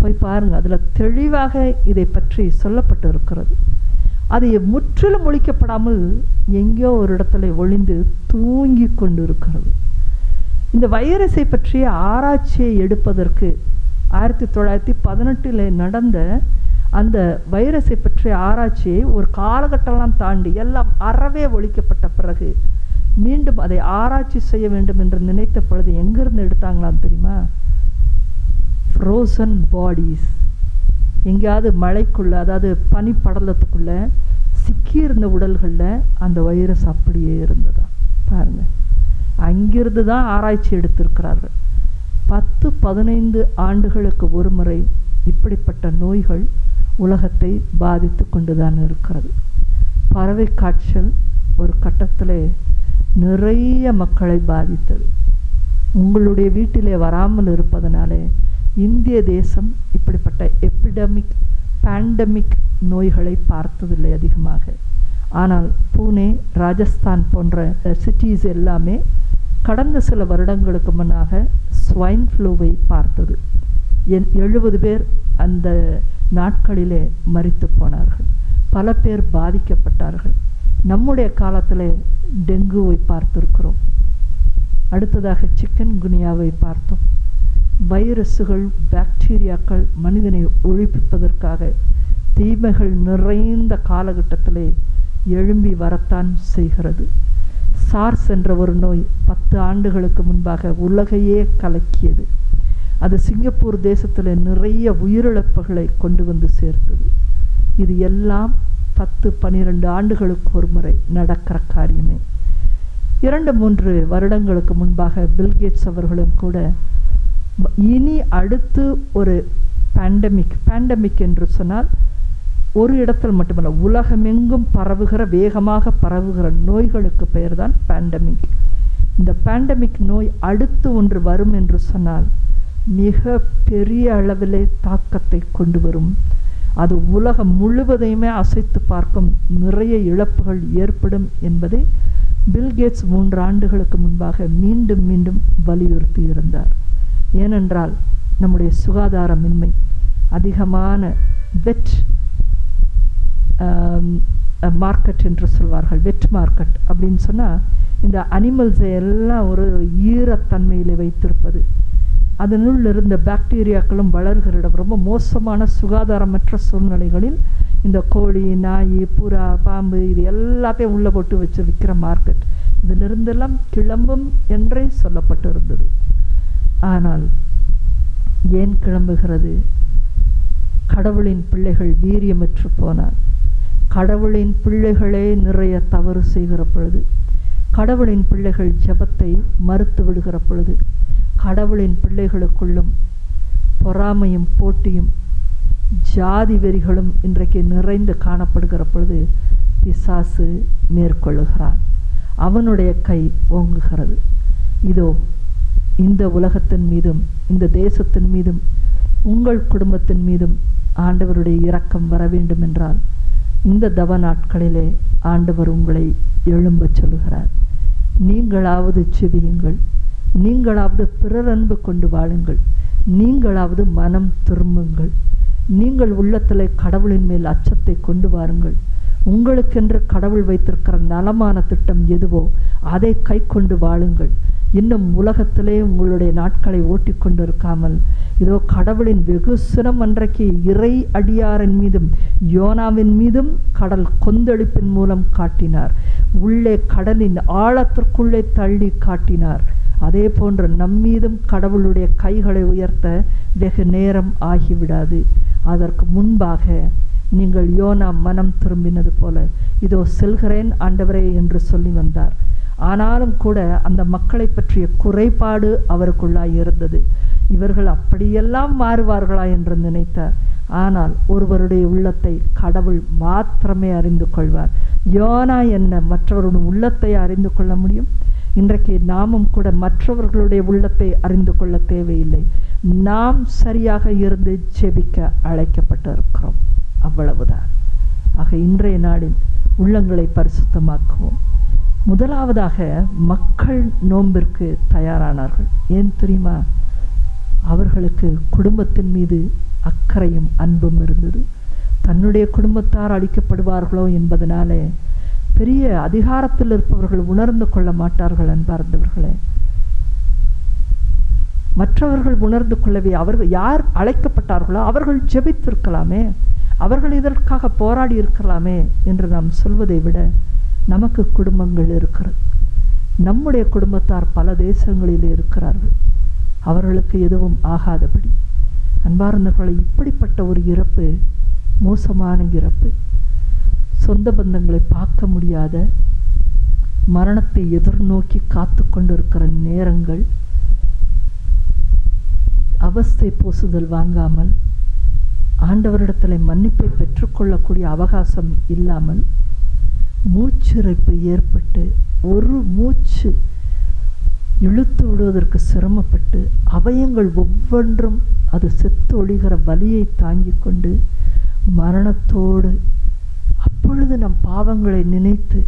A: போய் பாருங்கள் அதில் தெளிவாக இதை பற்றி சொல்லப்பட்டு இருக்கிறது அது முற்றிலும் ஒழிக்கப்படாமல் எங்கேயோ ஒரு இடத்துல ஒளிந்து தூங்கி கொண்டு இருக்கிறது இந்த வைரஸை பற்றிய ஆராய்ச்சியை எடுப்பதற்கு ஆயிரத்தி தொள்ளாயிரத்தி பதினெட்டில் நடந்த அந்த வைரஸை பற்றிய ஆராய்ச்சியை ஒரு காலகட்டம்லாம் தாண்டி எல்லாம் அறவே ஒழிக்கப்பட்ட பிறகு மீண்டும் அதை ஆராய்ச்சி செய்ய வேண்டும் என்று நினைத்த பொழுது எங்கேருந்து எடுத்தாங்களாம் தெரியுமா? ஃப்ரோசன் பாடிஸ் எங்கேயாவது மழைக்குள்ளே அதாவது பனிப்படலத்துக்குள்ளே சிக்கியிருந்த உடல்களில் அந்த வைரஸ் அப்படியே இருந்ததா பாருங்கள் அங்கிருந்து தான் ஆராய்ச்சி எடுத்திருக்கிறார்கள். பத்து பதினைந்து ஆண்டுகளுக்கு ஒரு முறை இப்படிப்பட்ட நோய்கள் உலகத்தை பாதித்து கொண்டுதான் இருக்கிறது. பறவை காய்ச்சல் ஒரு கட்டத்தில் நிறைய மக்களை பாதித்தது. உங்களுடைய வீட்டிலே வராமல் இருப்பதனாலே இந்திய தேசம் இப்படிப்பட்ட எப்பிடமிக் பேண்டமிக் நோய்களை பார்த்ததில்லை அதிகமாக. ஆனால் பூனே ராஜஸ்தான் போன்ற சிட்டிஸ் எல்லாமே கடந்த சில வருடங்களுக்கு முன்னாக ஸ்வைன் ஃப்ளூவை பார்த்தது. என் எழுபது பேர் அந்த நாட்களிலே மறித்து போனார்கள். பல பேர் பாதிக்கப்பட்டார்கள். நம்முடைய காலத்தில் டெங்குவை பார்த்திருக்கிறோம். அடுத்ததாக சிக்கன் குனியாவை பார்த்தோம். வைரஸுகள் பாக்டீரியாக்கள் மனிதனை ஒழிப்பிப்பதற்காக தீமைகள் நிறைந்த காலகட்டத்திலே எழும்பி வரத்தான் செய்கிறது. சார்ஸ் என்ற ஒரு நோய் பத்து ஆண்டுகளுக்கு முன்பாக உலகையே கலக்கியது. அது சிங்கப்பூர் தேசத்தில் நிறைய உயிரிழப்புகளை கொண்டு வந்து சேர்த்தது. இது எல்லாம் பத்து பன்னிரெண்டு ஆண்டுகளுக்கு ஒரு முறை நடக்கிற காரியமே. இரண்டு மூன்று வருடங்களுக்கு முன்பாக பில்கேட்ஸ் அவர்களும் கூட இனி அடுத்து ஒரு பேண்டமிக் பேண்டமிக் என்று சொன்னால் ஒரு இடத்தில் மட்டுமல்ல உலகமெங்கும் பரவுகிற வேகமாக பரவுகிற நோய்களுக்கு பெயர் தான் பேண்டமிக் இந்த பேண்டமிக் நோய் அடுத்து ஒன்று வரும் என்று சொன்னால் மிக பெரிய அளவிலே தாக்கத்தை கொண்டு வரும். அது உலகம் முழுவதையுமே அசைத்து பார்க்கும் நிறைய இழப்புகள் ஏற்படும் என்பதை பில்கேட்ஸ் மூன்று ஆண்டுகளுக்கு முன்பாக மீண்டும் மீண்டும் வலியுறுத்தி இருந்தார். ஏனென்றால் நம்முடைய சுகாதாரமின்மை அதிகமான வெட் மார்க்கெட் um, uh, என்று சொல்வார்கள். வெட் மார்க்கெட் அப்படின்னு சொன்னால் இந்த அனிமல்ஸை எல்லாம் ஒரு ஈரத்தன்மையில் வைத்திருப்பது. அதனுள் இருந்த பாக்டீரியாக்களும் வளர்கிற இடம். ரொம்ப மோசமான சுகாதாரமற்ற சூழ்நிலைகளில் இந்த கோழி நாய் புறா பாம்பு இது எல்லாத்தையும் உள்ளே போட்டு வச்சு விற்கிற மார்க்கெட் இதிலிருந்தெல்லாம் கிளம்பும் என்றே சொல்லப்பட்டு இருந்தது ஆனால் ஏன் கிளம்புகிறது? கடவுளின் பிள்ளைகள் வீரியமற்று போனால். கடவுளின் பிள்ளைகளே நிறைய தவறு செய்கிற பொழுது கடவுளின் பிள்ளைகள் ஜபத்தை மறுத்து விடுகிற பொழுது கடவுளின் பிள்ளைகளுக்குள்ளும் பொறாமையும் போட்டியும் ஜாதி வெறிகளும் இன்றைக்கு நிறைந்து காணப்படுகிற பொழுது பிசாசு மேற்கொள்ளுகிறான். அவனுடைய கை ஓங்குகிறது. இதோ இந்த உலகத்தின் மீதும் இந்த தேசத்தின் மீதும் உங்கள் குடும்பத்தின் மீதும் ஆண்டவருடைய இரக்கம் வர வேண்டும் என்றால் இந்த தவ நாட்களிலே ஆண்டவர் உங்களை எழும்பச் சொல்லுகிறார். நீங்களாவது செவியுங்கள். நீங்களாவது பிறர் அன்பு கொண்டு வாழுங்கள். நீங்களாவது மனம் திரும்புங்கள். நீங்கள் உள்ளத்தில் கடவுளின் மேல் அச்சத்தை கொண்டு வாருங்கள். உங்களுக்கென்று கடவுள் வைத்திருக்கிற நலமான திட்டம் எதுவோ அதை கை கொண்டு வாழுங்கள். இன்னும் உலகத்திலே உங்களுடைய நாட்களை ஓட்டிக் கொண்டிருக்காமல் இதோ கடவுளின் வெகுசனம் அன்றைக்கு இறை அடியாரின் மீதும் யோனாவின் மீதும் கடல் கொந்தளிப்பின் மூலம் காட்டினார். உள்ளே கடலின் ஆழத்திற்குள்ளே தள்ளி காட்டினார். அதே போன்று நம்மீதும் கடவுளுடைய கைகளை உயர்த்த வெகு நேரம் ஆகிவிடாது. அதற்கு முன்பாக நீங்கள் யோனா மனம் திரும்பினது போல இதோ செல்கிறேன் ஆண்டவரே என்று சொல்லி வந்தார். ஆனாலும் கூட அந்த மக்களை பற்றிய குறைபாடு அவருக்குள்ளாய் இருந்தது. இவர்கள் அப்படியெல்லாம் மாறுவார்களா என்று நினைத்தார். ஆனால் ஒருவருடைய உள்ளத்தை கடவுள் மாத்திரமே அறிந்து கொள்வார். யோனா என்ன மற்றவருடைய உள்ளத்தை அறிந்து கொள்ள முடியும்? இன்றைக்கு நாமும் கூட மற்றவர்களுடைய உள்ளத்தை அறிந்து கொள்ள தேவையில்லை. நாம் சரியாக இருந்து ஜெபிக்க அழைக்கப்பட்டிருக்கிறோம். அவ்வளவுதான். ஆக இன்றைய நாளில் உள்ளங்களை பரிசுத்தமாக்குவோம். முதலாவதாக மக்கள் நோன்பிற்கு தயாரானார்கள். ஏன் தெரியுமா? அவர்களுக்கு குடும்பத்தின் மீது அக்கறையும் அன்பும் இருந்தது. தன்னுடைய குடும்பத்தார் அழிக்கப்படுவார்களோ என்பதனாலே பெரிய அதிகாரத்தில் இருப்பவர்கள் உணர்ந்து கொள்ள மாட்டார்கள் அன்பார்ந்தவர்களே. மற்றவர்கள் உணர்ந்து கொள்ளவே அவர்கள் யார் அழைக்கப்பட்டார்களோ அவர்கள் ஜெபித்திருக்கலாமே. அவர்கள் இதற்காக போராடி இருக்கலாமே என்று நாம் சொல்வதை விட நமக்கு குடும்பங்கள் இருக்கிறது. நம்முடைய குடும்பத்தார் பல தேசங்களில் இருக்கிறார்கள். அவர்களுக்கு எதுவும் ஆகாதபடி. அன்பார்ந்தவர்களை இப்படிப்பட்ட ஒரு இறப்பு மோசமான இறப்பு சொந்த பந்தங்களை பார்க்க முடியாத மரணத்தை எதிர்நோக்கி காத்து கொண்டிருக்கிற நேரங்கள் அவஸ்தை பூசுதல் வாங்காமல் ஆண்டவரிடத்தில் மன்னிப்பை பெற்றுக்கொள்ளக்கூடிய அவகாசம் இல்லாமல் மூச்சிறைப்பு ஏற்பட்டு ஒரு மூச்சு இழுத்து விடுவதற்கு சிரமப்பட்டு அவயங்கள் ஒவ்வொன்றும் அது செத்து ஒழிகிற வலியை தாங்கி கொண்டு மரணத்தோடு அப்பொழுது நம் பாவங்களை நினைத்து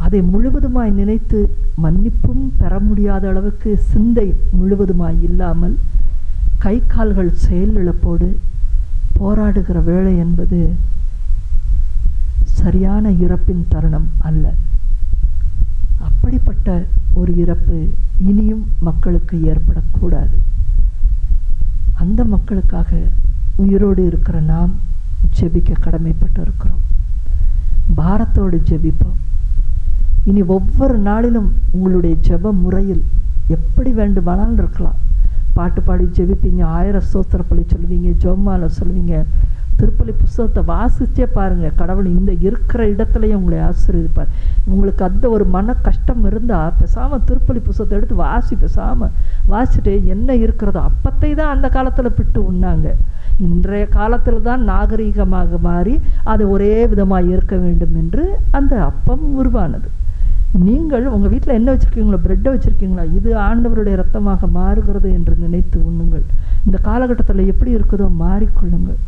A: அதை முழுவதுமாய் நினைத்து மன்னிப்பும் பெற முடியாத அளவுக்கு சிந்தை முழுவதுமாய் இல்லாமல் கை கால்கள் செயலிழப்போடு போராடுகிற வேலை என்பது சரியான இறப்பின் தருணம் அல்ல. அப்படிப்பட்ட ஒரு இறப்பு இனியும் மக்களுக்கு ஏற்படக்கூடாது. அந்த மக்களுக்காக உயிரோடு இருக்கிற நாம் ஜெபிக்க கடமைப்பட்டு இருக்கிறோம் பாரத்தோடு ஜெபிப்போம். இனி ஒவ்வொரு நாளிலும் உங்களுடைய ஜெப முறையில் எப்படி வேண்டுமானாலும் இருக்கலாம். பாட்டு பாடி ஜெபிப்பீங்க ஆயிரம் ஸ்தோத்திரப்பள்ளி சொல்லுவீங்க ஜோமால சொல்லுவீங்க திருப்பலி புஸ்தகத்தை வாசித்தே பாருங்கள் கடவுள் இந்த இருக்கிற இடத்துலையும் உங்களை ஆசீர்வதிப்பார். உங்களுக்கு அந்த ஒரு மன கஷ்டம் இருந்தால் பேசாமல் திருப்பலி புஸ்தகத்தை எடுத்து வாசி பேசாமல் வாசிட்டு என்ன இருக்கிறதோ அப்பத்தை தான் அந்த காலத்தில் பிட்டு உண்ணாங்க. இன்றைய காலத்தில் தான் நாகரீகமாக மாறி அது ஒரே விதமாக இருக்க வேண்டும் என்று அந்த அப்பம் உருவானது. நீங்கள் உங்கள் வீட்டில் என்ன வச்சுருக்கீங்களோ ப்ரெட்டை வச்சுருக்கீங்களா இது ஆண்டவருடைய ரத்தமாக மாறுகிறது என்று நினைத்து உண்ணுங்கள். இந்த காலகட்டத்தில் எப்படி இருக்குதோ மாறிக்கொள்ளுங்கள்.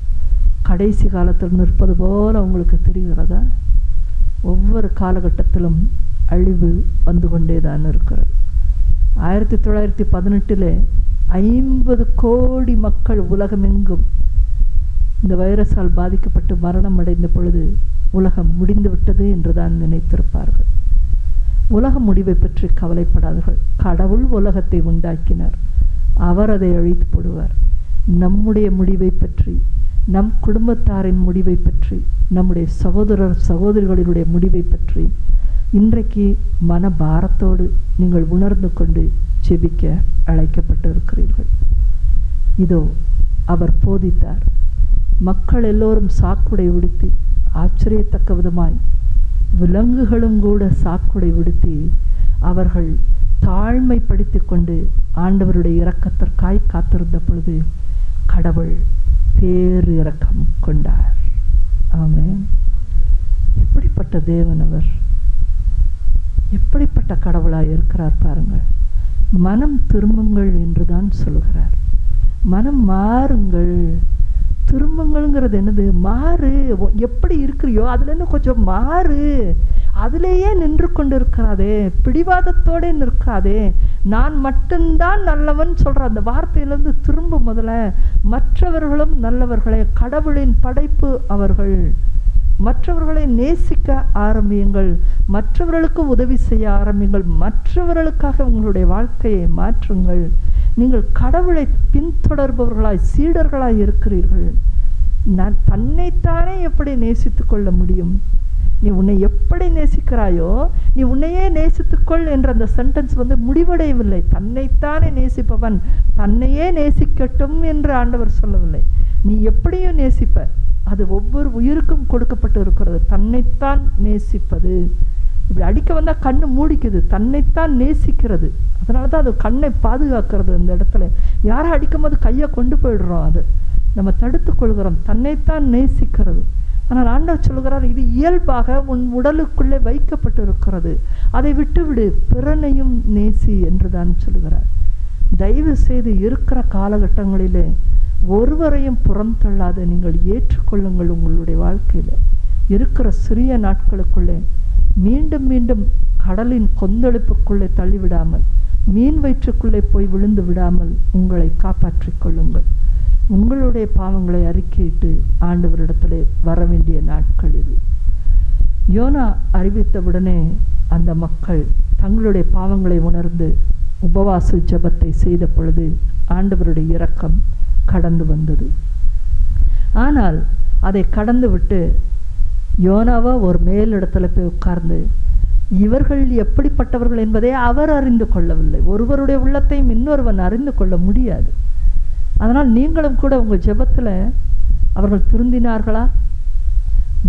A: கடைசி காலத்தில் நிற்பது போல் அவங்களுக்கு தெரிகிறதா? ஒவ்வொரு காலகட்டத்திலும் அழிவு வந்து கொண்டே தான் இருக்கிறது. ஆயிரத்தி தொள்ளாயிரத்தி பதினெட்டில் ஐம்பது கோடி மக்கள் உலகமெங்கும் இந்த வைரஸால் பாதிக்கப்பட்டு மரணம் அடைந்த பொழுது உலகம் முடிந்துவிட்டது என்று தான் நினைத்திருப்பார்கள். உலக முடிவை பற்றி கவலைப்படாதீர்கள். கடவுள் உலகத்தை உண்டாக்கினார். அவர் அதை அழித்து போடுவார். நம்முடைய முடிவை பற்றி நம் குடும்பத்தாரின் முடிவை பற்றி நம்முடைய சகோதரர் சகோதரிகளினுடைய முடிவை பற்றி இன்றைக்கு மன பாரத்தோடு நீங்கள் உணர்ந்து கொண்டு ஜெபிக்க அழைக்கப்பட்டு இருக்கிறீர்கள் இதோ அவர் போதித்தார். மக்கள் எல்லோரும் சாக்குடை உடுத்தி ஆச்சரியத்தக்க விதமாய் விலங்குகளும் கூட சாக்குடை விடுத்தி அவர்கள் தாழ்மைப்படுத்தி கொண்டு ஆண்டவருடைய இரக்கத்திற்காய் காத்திருந்த பொழுது கடவுள் பேரு கொண்டார். ஆமென். எப்படிப்பட்ட தேவன் அவர்? எப்படிப்பட்ட கடவுளாக இருக்கிறார் பாருங்கள். மனம் திரும்புங்கள் என்று தான் சொல்கிறார். மனம் மாறுங்கள். திரும்புங்கள்ங்கிறது என்னது? மாறு. எப்படி இருக்கிறியோ அதுலேருந்து கொஞ்சம் மாறு. அதிலேயே நின்று கொண்டு பிடிவாதத்தோடே நிற்காதே. நான் மட்டும்தான் நல்லவன் சொல்கிற அந்த வார்த்தையிலேருந்து திரும்ப முதல்ல மற்றவர்களும் நல்லவர்களே கடவுளின் படைப்பு அவர்கள். மற்றவர்களை நேசிக்க ஆரம்பியுங்கள். மற்றவர்களுக்கு உதவி செய்ய ஆரம்பியுங்கள். மற்றவர்களுக்காக உங்களுடைய வாழ்க்கையை மாற்றுங்கள். நீங்கள் கடவுளை பின்தொடர்பவர்களாய் சீடர்களாய் இருக்கிறீர்கள். நான் தன்னைத்தானே எப்படி நேசித்துக்கொள்ள முடியும்? நீ உன்னை எப்படி நேசிக்கிறாயோ நீ உன்னையே நேசித்துக்கொள் என்ற அந்த சென்டென்ஸ் வந்து முடிவடையவில்லை. தன்னைத்தானே நேசிப்பவன் தன்னையே நேசிக்கட்டும் என்று ஆண்டவர் சொல்லவில்லை. நீ எப்படியும் நேசிப்ப. அது ஒவ்வொரு உயிருக்கும் கொடுக்கப்பட்டு இருக்கிறது. தன்னைத்தான் நேசிப்பது. இப்படி அடிக்க வந்தால் கண்ணு மூடிக்குது. தன்னைத்தான் நேசிக்கிறது. அதனால தான் அது கண்ணை பாதுகாக்கிறது இந்த இடத்துல. யாரை அடிக்கும் போது கையை கொண்டு போயிடுறோம் அது. நம்ம தடுத்து கொள்கிறோம். தன்னைத்தான் நேசிக்கிறது. ஆனால் ஆண்டவர் சொல்கிறார் இது இயல்பாக உன் உடலுக்குள்ளே வைக்கப்பட்டு இருக்கிறது அதை விட்டுவிடு பிறனையும் நேசி என்று தான் சொல்கிறார் தயவு செய்து இருக்கிற காலகட்டங்களிலே ஒருவரையும் புறம் தள்ளாத நீங்கள் ஏற்றுக்கொள்ளுங்கள் உங்களுடைய வாழ்க்கையில். இருக்கிற சிறிய நாட்களுக்குள்ளே மீண்டும் மீண்டும் கடலின் கொந்தளிப்புக்குள்ளே தள்ளிவிடாமல் மீன் வயிற்றுக்குள்ளே போய் விழுந்து விடாமல் உங்களை காப்பாற்றிக் கொள்ளுங்கள். உங்களுடைய பாவங்களை அறிக்கையிட்டு ஆண்டவரிடத்திலே வர வேண்டிய நாட்கள் இது. யோனா அறிவித்தவுடனே அந்த மக்கள் தங்களுடைய பாவங்களை உணர்ந்து உபவாச ஜெபத்தை செய்த பொழுது ஆண்டவருடைய இரக்கம் கடந்து வந்தது. ஆனால் அதை கடந்து விட்டு யோனாவா ஒரு மேலிடத்தில் போய் உட்கார்ந்து இவர்கள் எப்படிப்பட்டவர்கள் என்பதை அவர் அறிந்து கொள்ளவில்லை. ஒருவருடைய உள்ளத்தையும் இன்னொருவன் அறிந்து கொள்ள முடியாது. அதனால் நீங்களும் கூட உங்கள் ஜெபத்தில் அவர்கள் திருந்தினார்களா?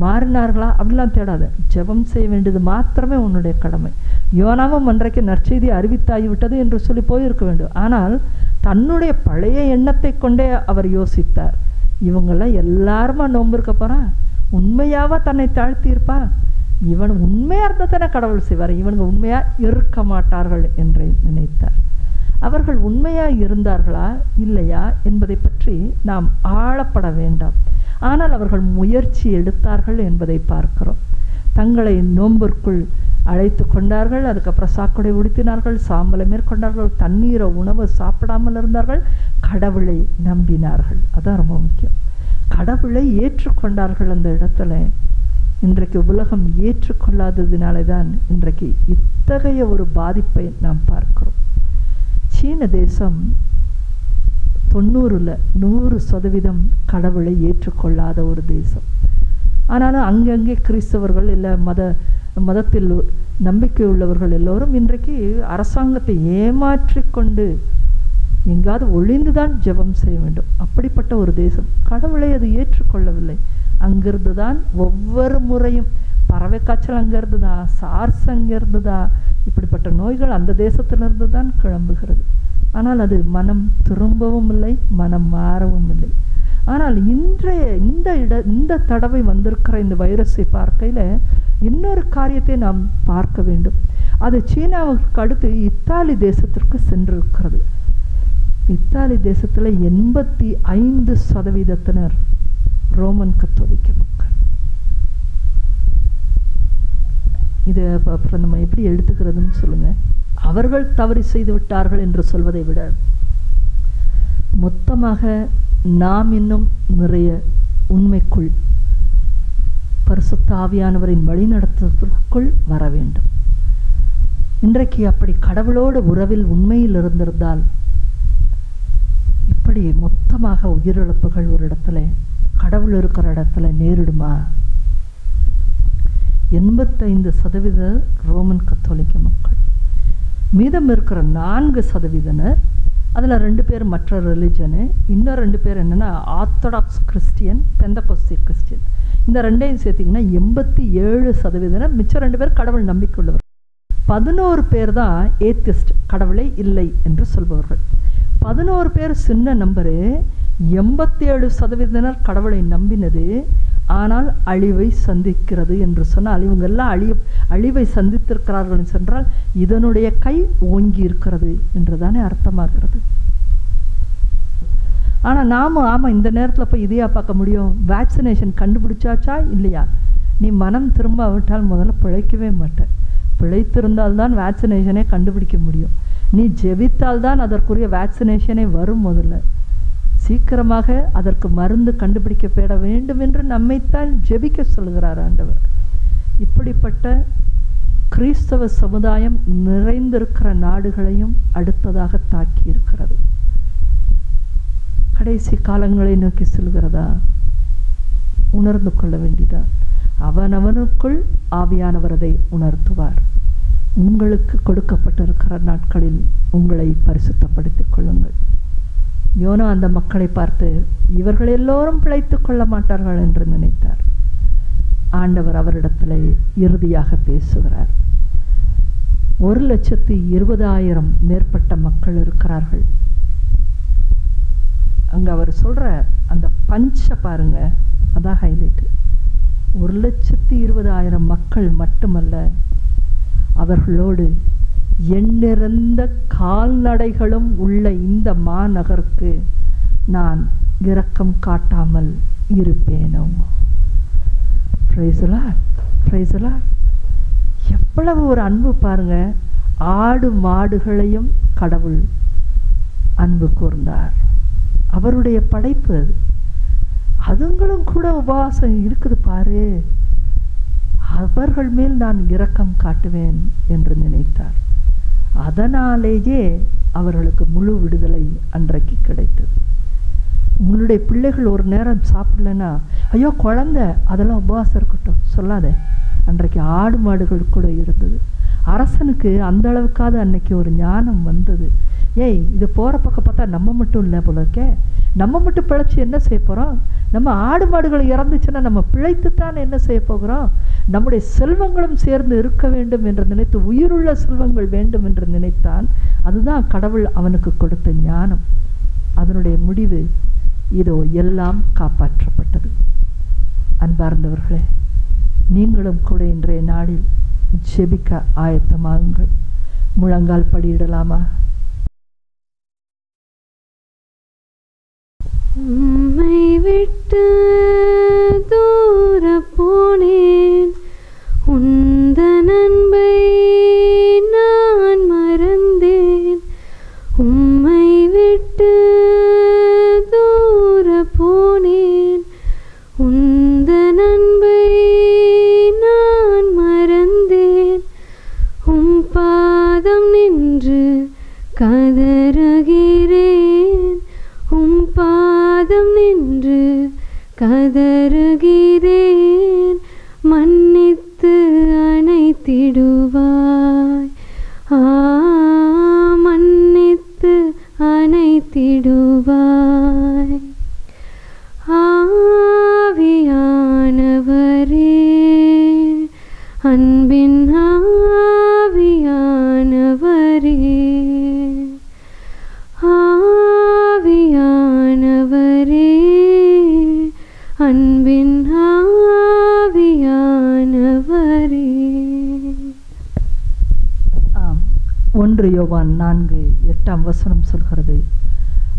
A: மாறினார்களா? அப்படிலாம் தேடாத. ஜெபம் செய்ய வேண்டியது மாத்திரமே உன்னுடைய கடமை. யோனாவும் அன்றைக்கு நற்செய்தி அறிவித்தாகிவிட்டது என்று சொல்லி போயிருக்க வேண்டும். ஆனால் தன்னுடைய பழைய எண்ணத்தை கொண்டே அவர் யோசித்தார். இவங்கெல்லாம் எல்லாருமா நோன்பு இருக்க போகிறான் உண்மையாவா தன்னை தாழ்த்தியிருப்பா இவன் உண்மையாக இருந்தால் தானே கடவுள் செய்வார். இவனுங்க உண்மையாக இருக்க மாட்டார்கள் என்று நினைத்தார். அவர்கள் உண்மையாக இருந்தார்களா? இல்லையா? என்பதை பற்றி நாம் ஆளப்பட வேண்டாம். ஆனால் அவர்கள் முயற்சி எடுத்தார்கள் என்பதை பார்க்கிறோம். தங்களை நோம்பிற்குள் அழைத்து கொண்டார்கள். அதுக்கப்புறம் சாக்கடை உடுத்தினார்கள் சாம்பலை மேற்கொண்டார்கள் தண்ணீரை உணவு சாப்பிடாமல் இருந்தார்கள். கடவுளை நம்பினார்கள். அதான் ரொம்ப முக்கியம். கடவுளை ஏற்றுக்கொண்டார்கள் அந்த இடத்துல. இன்றைக்கு உலகம் ஏற்றுக்கொள்ளாததினாலே தான் இன்றைக்கு இத்தகைய ஒரு பாதிப்பை நாம் பார்க்கிறோம். சீன தேசம் தொண்ணூறில் நூறு சதவீதம் கடவுளை ஏற்றுக்கொள்ளாத ஒரு தேசம். ஆனாலும் அங்கங்கே கிறிஸ்தவர்கள் இல்லை மத மதத்தில் நம்பிக்கை உள்ளவர்கள் எல்லோரும் இன்றைக்கு அரசாங்கத்தை ஏமாற்றி கொண்டு எங்காவது ஒளிந்துதான் ஜெபம் செய்ய வேண்டும். அப்படிப்பட்ட ஒரு தேசம். கடவுளை அது ஏற்றுக்கொள்ளவில்லை. அங்கிருந்து தான் ஒவ்வொரு முறையும் பறவை காய்ச்சல் அங்கேருந்து தான் சார்ஸ் அங்கேருந்து தான் இப்படிப்பட்ட நோய்கள் அந்த தேசத்திலிருந்து தான் கிளம்புகிறது. ஆனால் அது மனம் திரும்பவும் இல்லை மனம் மாறவும் இல்லை. ஆனால் இன்றைய இந்த இட இந்த தடவை வந்திருக்கிற இந்த வைரஸை பார்க்கையில் இன்னொரு காரியத்தை நாம் பார்க்க வேண்டும். அது சீனாவுக்கு அடுத்து இத்தாலி தேசத்திற்கு சென்றிருக்கிறது. இத்தாலி தேசத்தில் எண்பத்தி ஐந்து சதவீதத்தினர் ரோமன் கத்தோலிக்க மக்கள். இதை அப்புறம் நம்ம எப்படி எடுத்துக்கிறதுன்னு சொல்லுங்க. அவர்கள் தவறு செய்து விட்டார்கள் என்று சொல்வதை விட மொத்தமாக நாம் இன்னும் நிறைய உண்மைக்குள் பரிசுத்தாவியானவரின் வழிநடத்தத்திற்குள் வழிநடத்துவதற்குள் வர வேண்டும். இன்றைக்கு அப்படி கடவுளோடு உறவில் உண்மையில் இருந்திருந்தால் இப்படி மொத்தமாக உயிரிழப்புகள் ஒரு இடத்துல கடவுள் இருக்கிற இடத்துல நேரிடுமா? எண்பத்தைந்து சதவீத ரோமன் கத்தோலிக்க மக்கள். மீதம் இருக்கிற நான்கு சதவீதனர் அதில் ரெண்டு பேர் மற்ற ரிலிஜனு இன்னும் ரெண்டு பேர் என்னென்னா ஆர்த்தடாக்ஸ் கிறிஸ்டியன் பெந்தகோஸ்தி கிறிஸ்டியன் இந்த ரெண்டையும் சேர்த்திங்கன்னா எண்பத்தி ஏழு சதவீதம் மிச்சம் ரெண்டு பேர் கடவுள் நம்பிக்கை உள்ளவர் பதினோரு பேர் தான் ஏத்திஸ்ட் கடவுளை இல்லை என்று சொல்பவர்கள். பதினோரு பேர் சின்ன நம்பரு எண்பத்தி ஏழு சதவீதத்தினர் கடவுளை நம்பினது ஆனால் அழிவை சந்திக்கிறது என்று சொன்னால் இவங்கெல்லாம் அழி அழிய அழிவை சந்தித்திருக்கிறார்கள் சென்றால் இதனுடைய கை ஓங்கி இருக்கிறது என்று தானே அர்த்தமாகிறது. ஆனால் நாம ஆமாம் இந்த நேரத்தில் போய் இதையா பார்க்க முடியும்? வேக்சினேஷன் கண்டுபிடிச்சாச்சா? இல்லையா? நீ மனம் திரும்ப விட்டால் முதல்ல பிழைக்கவே மாட்டேன் பிழைத்திருந்தால்தான் வேக்சினேஷனே கண்டுபிடிக்க முடியும். நீ ஜெபித்தால்தான் அதற்குரிய வேக்சினேஷனே வரும் முதல்ல. சீக்கிரமாக அதற்கு மருந்து கண்டுபிடிக்கப்பட வேண்டும் என்று நம்மைத்தான் ஜெபிக்க சொல்கிறார் ஆண்டவர். இப்படிப்பட்ட கிறிஸ்தவ சமுதாயம் நிறைந்திருக்கிற நாடுகளையும் அடுத்ததாக தாக்கி இருக்கிறது கடைசி காலங்களை நோக்கி செல்கிறதா? உணர்ந்து கொள்ள வேண்டிதான் அவனவனுக்குள் ஆவியானவர் அதை உணர்த்துவார். உங்களுக்கு கொடுக்கப்பட்டிருக்கிற நாட்களில் உங்களை பரிசுத்தப்படுத்திக் கொள்ளுங்கள். யோனா அந்த மக்களை பார்த்து இவர்கள் எல்லோரும் பிழைத்து கொள்ள மாட்டார்கள் என்று நினைத்தார். ஆண்டவர் அவரிடத்தில் இறுதியாக பேசுகிறார். ஒரு லட்சத்தி இருபதாயிரம் மேற்பட்ட மக்கள் இருக்கிறார்கள். அங்கே அவர் சொல்கிற அந்த பஞ்சை பாருங்க அதான் ஹைலைட்டு ஒரு லட்சத்து இருபதாயிரம் மக்கள் மட்டுமல்ல அவர்களோடு எண்ணிறந்த கால்நடைகளும் உள்ள இந்த மாநகருக்கு நான் இரக்கம் காட்டாமல் இருப்பேனோ? ஃப்ரைசலா ஃப்ரைசலா எவ்வளவு ஒரு அன்பு பாருங்க. ஆடு மாடுகளையும் கடவுள் அன்பு கூர்ந்தார். அவருடைய படைப்பு அது அதுங்களும் கூட உபவாசம் இருக்குது பாரு. அவர்கள் மேல் நான் இரக்கம் காட்டுவேன் என்று நினைத்தார். அதனாலேயே அவர்களுக்கு முழு விடுதலை அன்றைக்கு கிடைத்தது. உங்களுடைய பிள்ளைகள் ஒரு நேரம் சாப்பிடலன்னா ஐயோ குழந்தை அதெல்லாம் உபவாசம் இருக்கட்டும் சொல்லாத. அன்றைக்கு ஆடு மாடுகள் கூட இருந்தது. அரசனுக்கு அந்த அளவுக்காவது அன்னைக்கு ஒரு ஞானம் வந்தது. ஏய் இது போகிற பக்கம் பார்த்தா நம்ம மட்டும் இல்லை போல இருக்கே. நம்ம மட்டும் பிழைச்சி என்ன செய்ய போகிறோம் நம்ம ஆடு மாடுகள் இறந்துச்சுன்னா நம்ம பிழைத்துத்தான் என்ன செய்ய போகிறோம்? நம்முடைய செல்வங்களும் சேர்ந்து இருக்க வேண்டும் என்று நினைத்து உயிருள்ள செல்வங்கள் வேண்டும் என்று நினைத்தான். அதுதான் கடவுள் அவனுக்கு கொடுத்த ஞானம். அதனுடைய முடிவு இதோ எல்லாம் காப்பாற்றப்பட்டது. அன்பார்ந்தவர்களே நீங்களும் கூட இன்றைய நாளில் ஜெபிக்க ஆயத்தமாகுங்கள். முழங்கால் படியிடலாமா?
B: உம்மை விட்டு தூர
A: எட்டாம் வசனம் சொல்கிறது.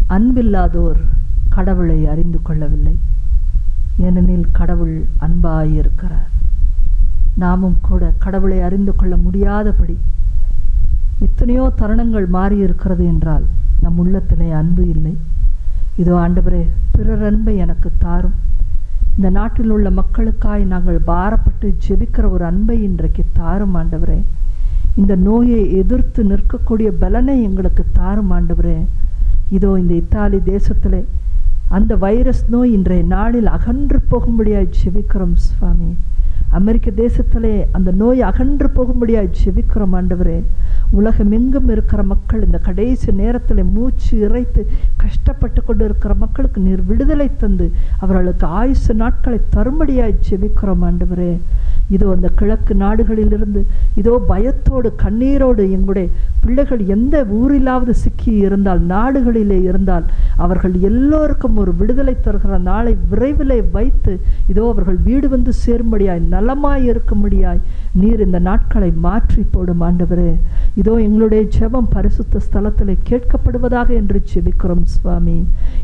A: அன்பில்லாதோர் கடவுளை அறிந்து கொள்ளவில்லை. ஏனெனில் கடவுள் அன்பாயிருக்கிறார். நாமும் கூட கடவுளை அறிந்து கொள்ள முடியாதபடி எத்தனையோ தருணங்கள் மாறி இருக்கிறது என்றால் நம் உள்ளத்திலே அன்பு இல்லை. இதோ ஆண்டவரே பிறர் அன்பை எனக்கு தாரும். இந்த நாட்டில் உள்ள மக்களுக்காய் நாங்கள் பாரப்பட்டு ஜெபிக்கிற ஒரு அன்பை இன்றைக்கு தாரும் ஆண்டவரே. இந்த நோயை எதிர்த்து நிற்கக்கூடிய பலனை எங்களுக்கு தாரும் ஆண்டவரே. இதோ இந்த இத்தாலி தேசத்தில் அந்த வைரஸ் நோய் இன்றைய நாளில் அகன்று போகும்படியாய் செவிக்கிறோம் சுவாமி. அமெரிக்க தேசத்திலே அந்த நோய் அகன்று போகும்படியாய் செவிக்கிறோம் ஆண்டவரே. உலகமெங்கும் இருக்கிற மக்கள் இந்த கடைசி நேரத்தில் மூச்சு இறைத்து கஷ்டப்பட்டு கொண்டு இருக்கிற மக்களுக்கு நீர் விடுதலை தந்து அவர்களுக்கு ஆயுசு நாட்களை தரும்படியாய் செவிக்கிறோம் ஆண்டவரே. இதோ அந்த கிழக்கு நாடுகளிலிருந்து இதோ பயத்தோடு கண்ணீரோடு எங்களுடைய பிள்ளைகள் எந்த ஊரிலாவது சிக்கி இருந்தால் நாடுகளிலே இருந்தால் அவர்கள் எல்லோருக்கும் ஒரு விடுதலை தருகிற நாளை விரைவிலே வைத்து இதோ அவர்கள் வீடு வந்து சேரும்படியாய் நலமாய் இருக்கும்படியாய் நீர் இந்த நாட்களை மாற்றி போடும் ஆண்டவரே. இதோ எங்களுடைய ஜெபம் பரிசுத்த ஸ்தலத்தில் கேட்கப்படுவதாக என்று ஜெபிக்கிறோம் சுவாமி.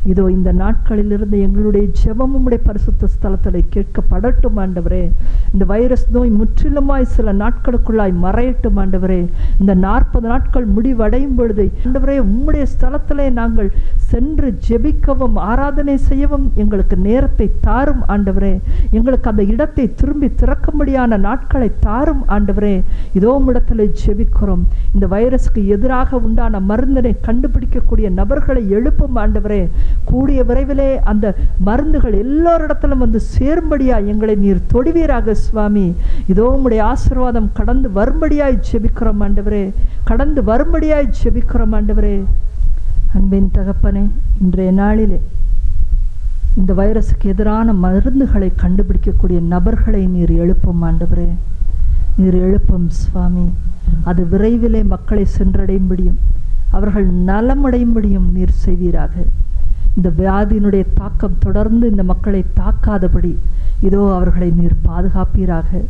A: இதோ இந்த நாட்களிலிருந்து எங்களுடைய ஜெபம் உம்முடைய பரிசுத்த ஸ்தலத்தில் கேட்கப்படட்டும் ஆண்டவரே. இந்த வைரஸ் நோய் முற்றிலுமாய் சில நாட்களுக்குள்ளாய் மறையட்டும் ஆண்டவரே. இந்த நாற்பது நாட்கள் முடிவடையும் பொழுது ஆண்டவரே உம்முடைய ஸ்தலத்திலே நாங்கள் சென்று ஜெபிக்கவும் ஆராதனை செய்யவும் எங்களுக்கு நேரத்தை தாரும் ஆண்டவரே. எங்களுக்கு அந்த இடத்தை திரும்பி திறக்கும்படியான நாட்களை தாரும் ஆண்டவரே. இதோ இடத்துல ஜெபிக்கிறோம். இந்த வைரஸுக்கு எதிராக உண்டான மருந்தினை கண்டுபிடிக்கக்கூடிய நபர்களை எழுப்பும் ஆண்டவரே. கூடிய விரைவிலே அந்த மருந்துகள் எல்லோரிடத்திலும் வந்து சேரும்படியா எங்களை நீர் தொடுவீராக சுவாமி. இதோ உம்முடைய ஆசீர்வாதம் கடந்து வரும்படியாய் ஜெபிக்கிறோம் ஆண்டவரே. கடந்து வரும்படியாய் ஜெபிக்கிறோம் ஆண்டவரே. அன்பின் தகப்பனே இன்றைய நாளிலே இந்த வைரஸுக்கு எதிரான மருந்துகளை கண்டுபிடிக்கக்கூடிய நபர்களை நீர் எழுப்பும் ஆண்டவரே. நீர் எழுப்பும் சுவாமி. அது விரைவிலே மக்களை சென்றடையும்படியும் அவர்கள் நலமடையும்படியும் நீர் செய்வீராக. இந்த வியாதியினுடைய தாக்கம் தொடர்ந்து இந்த மக்களை தாக்காதபடி இதோ அவர்களை நீர் பாதுகாப்பீராக.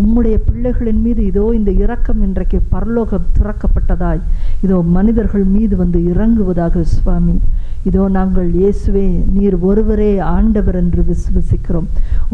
A: உம்முடைய பிள்ளைகளின் மீது இதோ இந்த இரக்கம் இன்றைக்கு பரலோகம் திறக்கப்பட்டதாய். இதோ மனிதர்கள் மீது வந்து இறங்குவதாக சுவாமி. இதோ நாங்கள் இயேசுவே நீர் ஒருவரே ஆண்டவர் என்று விசுவசிக்கிறோம்.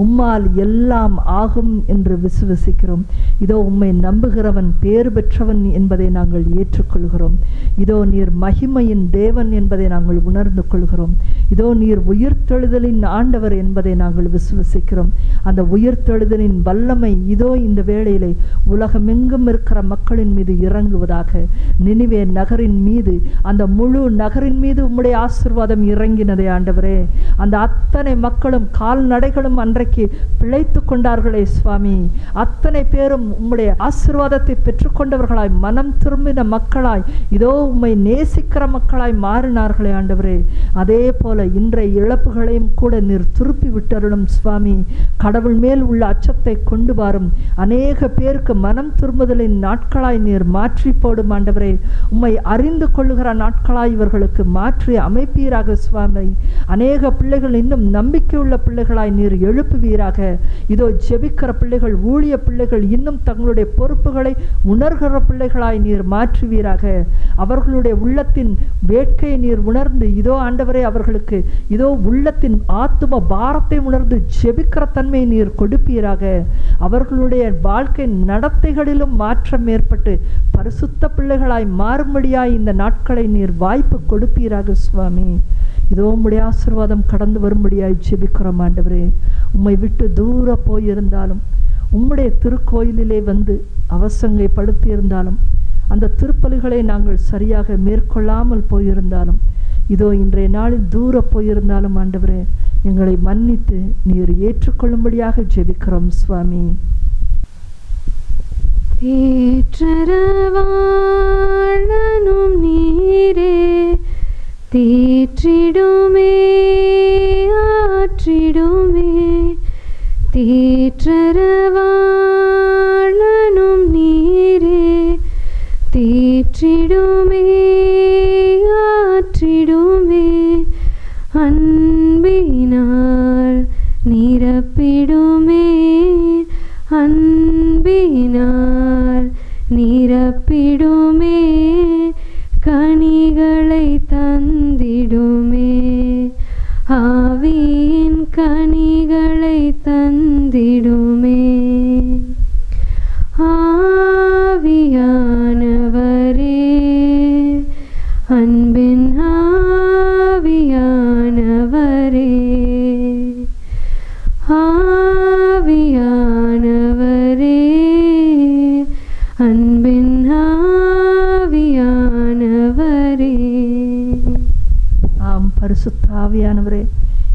A: உம்மால் எல்லாம் ஆகும் என்று விசுவசிக்கிறோம். இதோ உம்மை நம்புகிறவன் பேறு பெற்றவன் என்பதை நாங்கள் ஏற்றுக்கொள்கிறோம். இதோ நீர் மகிமையின் தேவன் என்பதை நாங்கள் உணர்ந்து கொள்கிறோம். இதோ நீர் உயிர்த்தெழுதலின் ஆண்டவர் என்பதை நாங்கள் விசுவசிக்கிறோம். அந்த உயிர்த்தெழுதலின் வல்லமை இதோ இந்த வேளையிலே உலகமெங்கும் இருக்கிற மக்களின் மீது இறங்குவதாக நினைவே நகரின் மீது அந்த முழு நகரின் மீது உம்முடைய ஆசிர்வாதம் இறங்கினதே ஆண்டவரே. அந்த அத்தனை மக்களும் கால்நடைகளும் அன்றைக்கு பிழைத்து கொண்டார்களே சுவாமி. அத்தனை பேரும் உம்முடைய ஆசிர்வாதத்தை பெற்றுக்கொண்டவர்களாய் மனம் திரும்பின மக்களாய் இதோ உம்மை நேசிக்கிற மக்களாய் மாறினார்களே ஆண்டவரே. அதே போல போல இன்றைய இழப்புகளையும் கூட நீர் திருப்பி விட்டருளும் சுவாமி. கடவுள் மேல் உள்ள அச்சத்தை கொண்டு வாரும். அநேக பேருக்கு மனம் திரும்புதலின் நாட்களாய் நீர் மாற்றி போடும் ஆண்டவரே. உம்மை அறிந்து கொள்ளுகிற நாட்களாய் இவர்களுக்கு மாற்றி அமைப்பீராக சுவாமி. அநேக பிள்ளைகள் இன்னும் நம்பிக்கையுள்ள பிள்ளைகளாய் நீர் எழுப்புவீராக. இதோ ஜெபிக்கிற பிள்ளைகள் ஊழிய பிள்ளைகள் இன்னும் தங்களுடைய பொறுப்புகளை உணர்கிற பிள்ளைகளாய் நீர் மாற்றுவீராக. அவர்களுடைய உள்ளத்தின் வேட்கையை நீர் உணர்ந்து இதோ ஆண்டவரே அவர்களுக்கு இதோ உள்ளத்தின் ஆத்தும பாரத்தை உணர்ந்து ஜெபிக்கிற தன்மையை நீர் கொடுப்பீராக. அவர்களுடைய வாழ்க்கை நடத்தைகளிலும் மாற்றம் ஏற்பட்டு பரிசுத்த பிள்ளைகளாய் மாறும்படியாய் இந்த நாட்களை நீர் வாய்ப்பு கொடுப்பீராக சுவாமி. இதோ உம்முடைய ஆசீர்வாதம் கடந்து வரும்படியாய் ஜெபிக்கிறோம் ஆண்டவரே. உம்மை விட்டு தூர போயிருந்தாலும் உம்முடைய திருக்கோயிலிலே வந்து அவசங்கை படுத்தியிருந்தாலும் அந்த திருப்பலிகளை நாங்கள் சரியாக மேற்கொள்ளாமல் போயிருந்தாலும் இதோ இன்றைய நாளில் தூர போயிருந்தாலும் ஆண்டவரே எங்களை மன்னித்து நீர் ஏற்றுக்கொள்ளும்படியாக ஜெபிக்கிறோம் சுவாமி.
B: தேற்றரவாழனும் நீரே தேற்றிடுமே ஆற்றிடுமே. தேற்றரவாழனும் நீரே தேற்றிடுமே ஆற்றிடுமே. அன்பினால் நிரப்பிடுமே அன் அன்பினால் நிரப்பிடுமே கனிகளை தந்திடுமே. ஆவியின் கனிகளை தந்திடுமே
A: ஆம்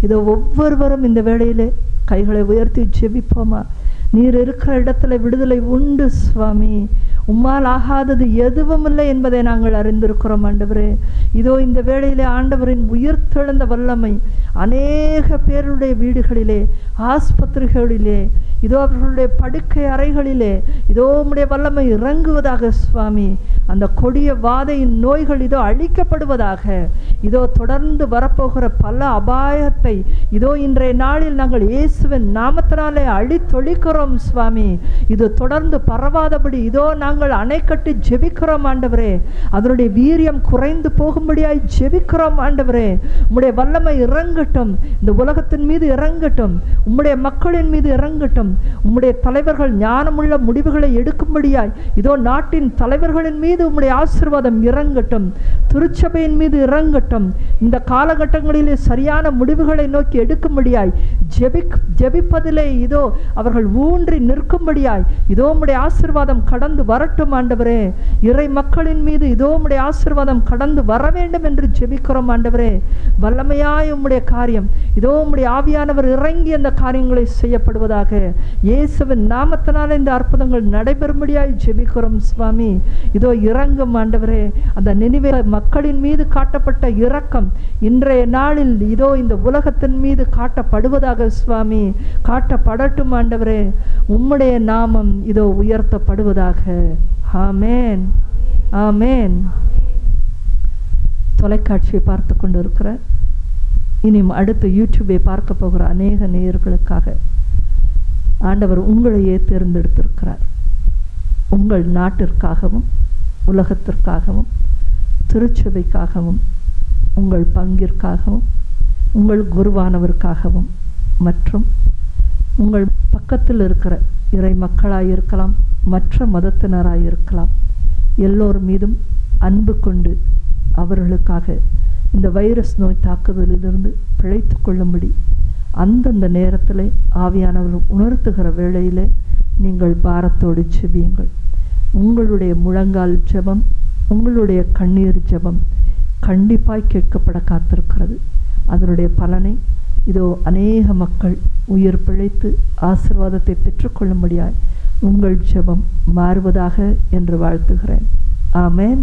A: இதோ ஒவ்வொருவரும் இந்த வேளையிலே கைகளை உயர்த்தி ஜெபிப்போமா? நீர் இருக்கிற இடத்துல விடுதலை உண்டு சுவாமி. உம்மால் ஆகாதது எதுவும் இல்லை என்பதை நாங்கள் அறிந்திருக்கிறோம் ஆண்டவரே. இதோ இந்த வேளையிலே ஆண்டவரின் உயிர்த்தெழுந்த வல்லமை அநேக பேருடைய வீடுகளிலே ஆஸ்பத்திரிகளிலே இதோ அவர்களுடைய படுக்கை அறைகளிலே இதோ உம்முடைய வல்லமை இறங்குவதாக சுவாமி அந்த கொடிய வாதையின் நோய்கள் இதோ அழிக்கப்படுவதாக இதோ தொடர்ந்து வரப்போகிற பல அபாயத்தை இதோ இன்றைய நாளில் நாங்கள் இயேசுவின் நாமத்தினாலே அழித்தொழிக்கிறோம் சுவாமி. இது தொடர்ந்து பரவாதபடி இதோ நாங்கள் அணை கட்டி ஜெபிக்கிறோம் ஆண்டவரே. அதனுடைய வீரியம் குறைந்து போகும்படியாய் ஜெபிக்கிறோம் ஆண்டவரே. உம்முடைய வல்லமை இறங்கட்டும் இந்த உலகத்தின் மீது இறங்கட்டும் உம்முடைய மக்களின் மீது இறங்கட்டும் உம்முடைய தலைவர்கள் ஞானமுள்ள முடிவுகளை எடுக்கும்படியாய். இதோ நாட்டின் தலைவர்களின் மீது உம்முடைய ஆசீர்வாதம் இறங்கட்டும். திருச்சபையின் மீது இறங்கட்டும். இந்த காலகட்டங்களிலே சரியான முடிவுகளை நோக்கி எடுக்கும்படியாய். ஜெபிக் ஜெபிப்பதிலே இதோ அவர்கள் ஊன்றி நிற்கும்படியாய். இதோ உம்முடைய ஆசீர்வாதம் கடந்து வரட்டும் ஆண்டவரே. இறை மக்களின் மீது இதோ உம்முடைய ஆசீர்வாதம் கடந்து வர வேண்டும் என்று ஜெபிக்கிறோம் ஆண்டவரே. வல்லமையாய் உம்முடைய காரியம். இதோ உம்முடைய ஆவியானவர் இறங்கி அந்த காரியங்களை செய்யப்படுவதாக. இயேசுவின் நாமத்தினால இந்த அற்புதங்கள் நடைபெறும்படியாய் ஜெபிக்கிறோம் சுவாமி. இதோ இறங்கும் ஆண்டவரே. அந்த நினைவே மக்களின் மீது காட்டப்பட்ட இரக்கம் இன்றைய நாளில் இதோ இந்த உலகத்தின் மீது காட்டப்படுவதாக சுவாமி. காட்டப்படட்டும் ஆண்டவரே. உம்முடைய நாமம் இதோ உயர்த்தப்படுவதாக. ஆமேன். ஆமேன். தொலைக்காட்சியை பார்த்து கொண்டு இருக்கிற இனி அடுத்து யூடியூபை பார்க்க போகிற அநேக நேயர்களுக்காக ஆண்டவர் உங்களையே தேர்ந்தெடுத்திருக்கிறார். உங்கள் நாட்டிற்காகவும் உலகத்திற்காகவும் திருச்சபைக்காகவும் உங்கள் பங்கிற்காகவும் உங்கள் குருவானவருக்காகவும் மற்றும் உங்கள் பக்கத்தில் இருக்கிற இறை மக்களாக இருக்கலாம் மற்ற மதத்தினராக இருக்கலாம் எல்லோர் மீதும் அன்பு கொண்டு அவர்களுக்காக இந்த வைரஸ் நோய் தாக்குதலிலிருந்து பிழைத்து கொள்ளும்படி அந்தந்த நேரத்தில் ஆவியானவர் உணர்த்துகிற வேளையில் நீங்கள் பாரத்தோடு செபியுங்கள் உங்களுடைய முழங்கால் ஜெபம் உங்களுடைய கண்ணீர் ஜெபம் கண்டிப்பாய் கேட்கப்பட காத்திருக்கிறது. அதனுடைய பலனை இதோ அநேக மக்கள் உயிர் பிழைத்து ஆசிர்வாதத்தை பெற்றுக்கொள்ளும்படியாய் உங்கள் ஜெபம் மாறுவதாக என்று வாழ்த்துகிறேன். ஆமென்.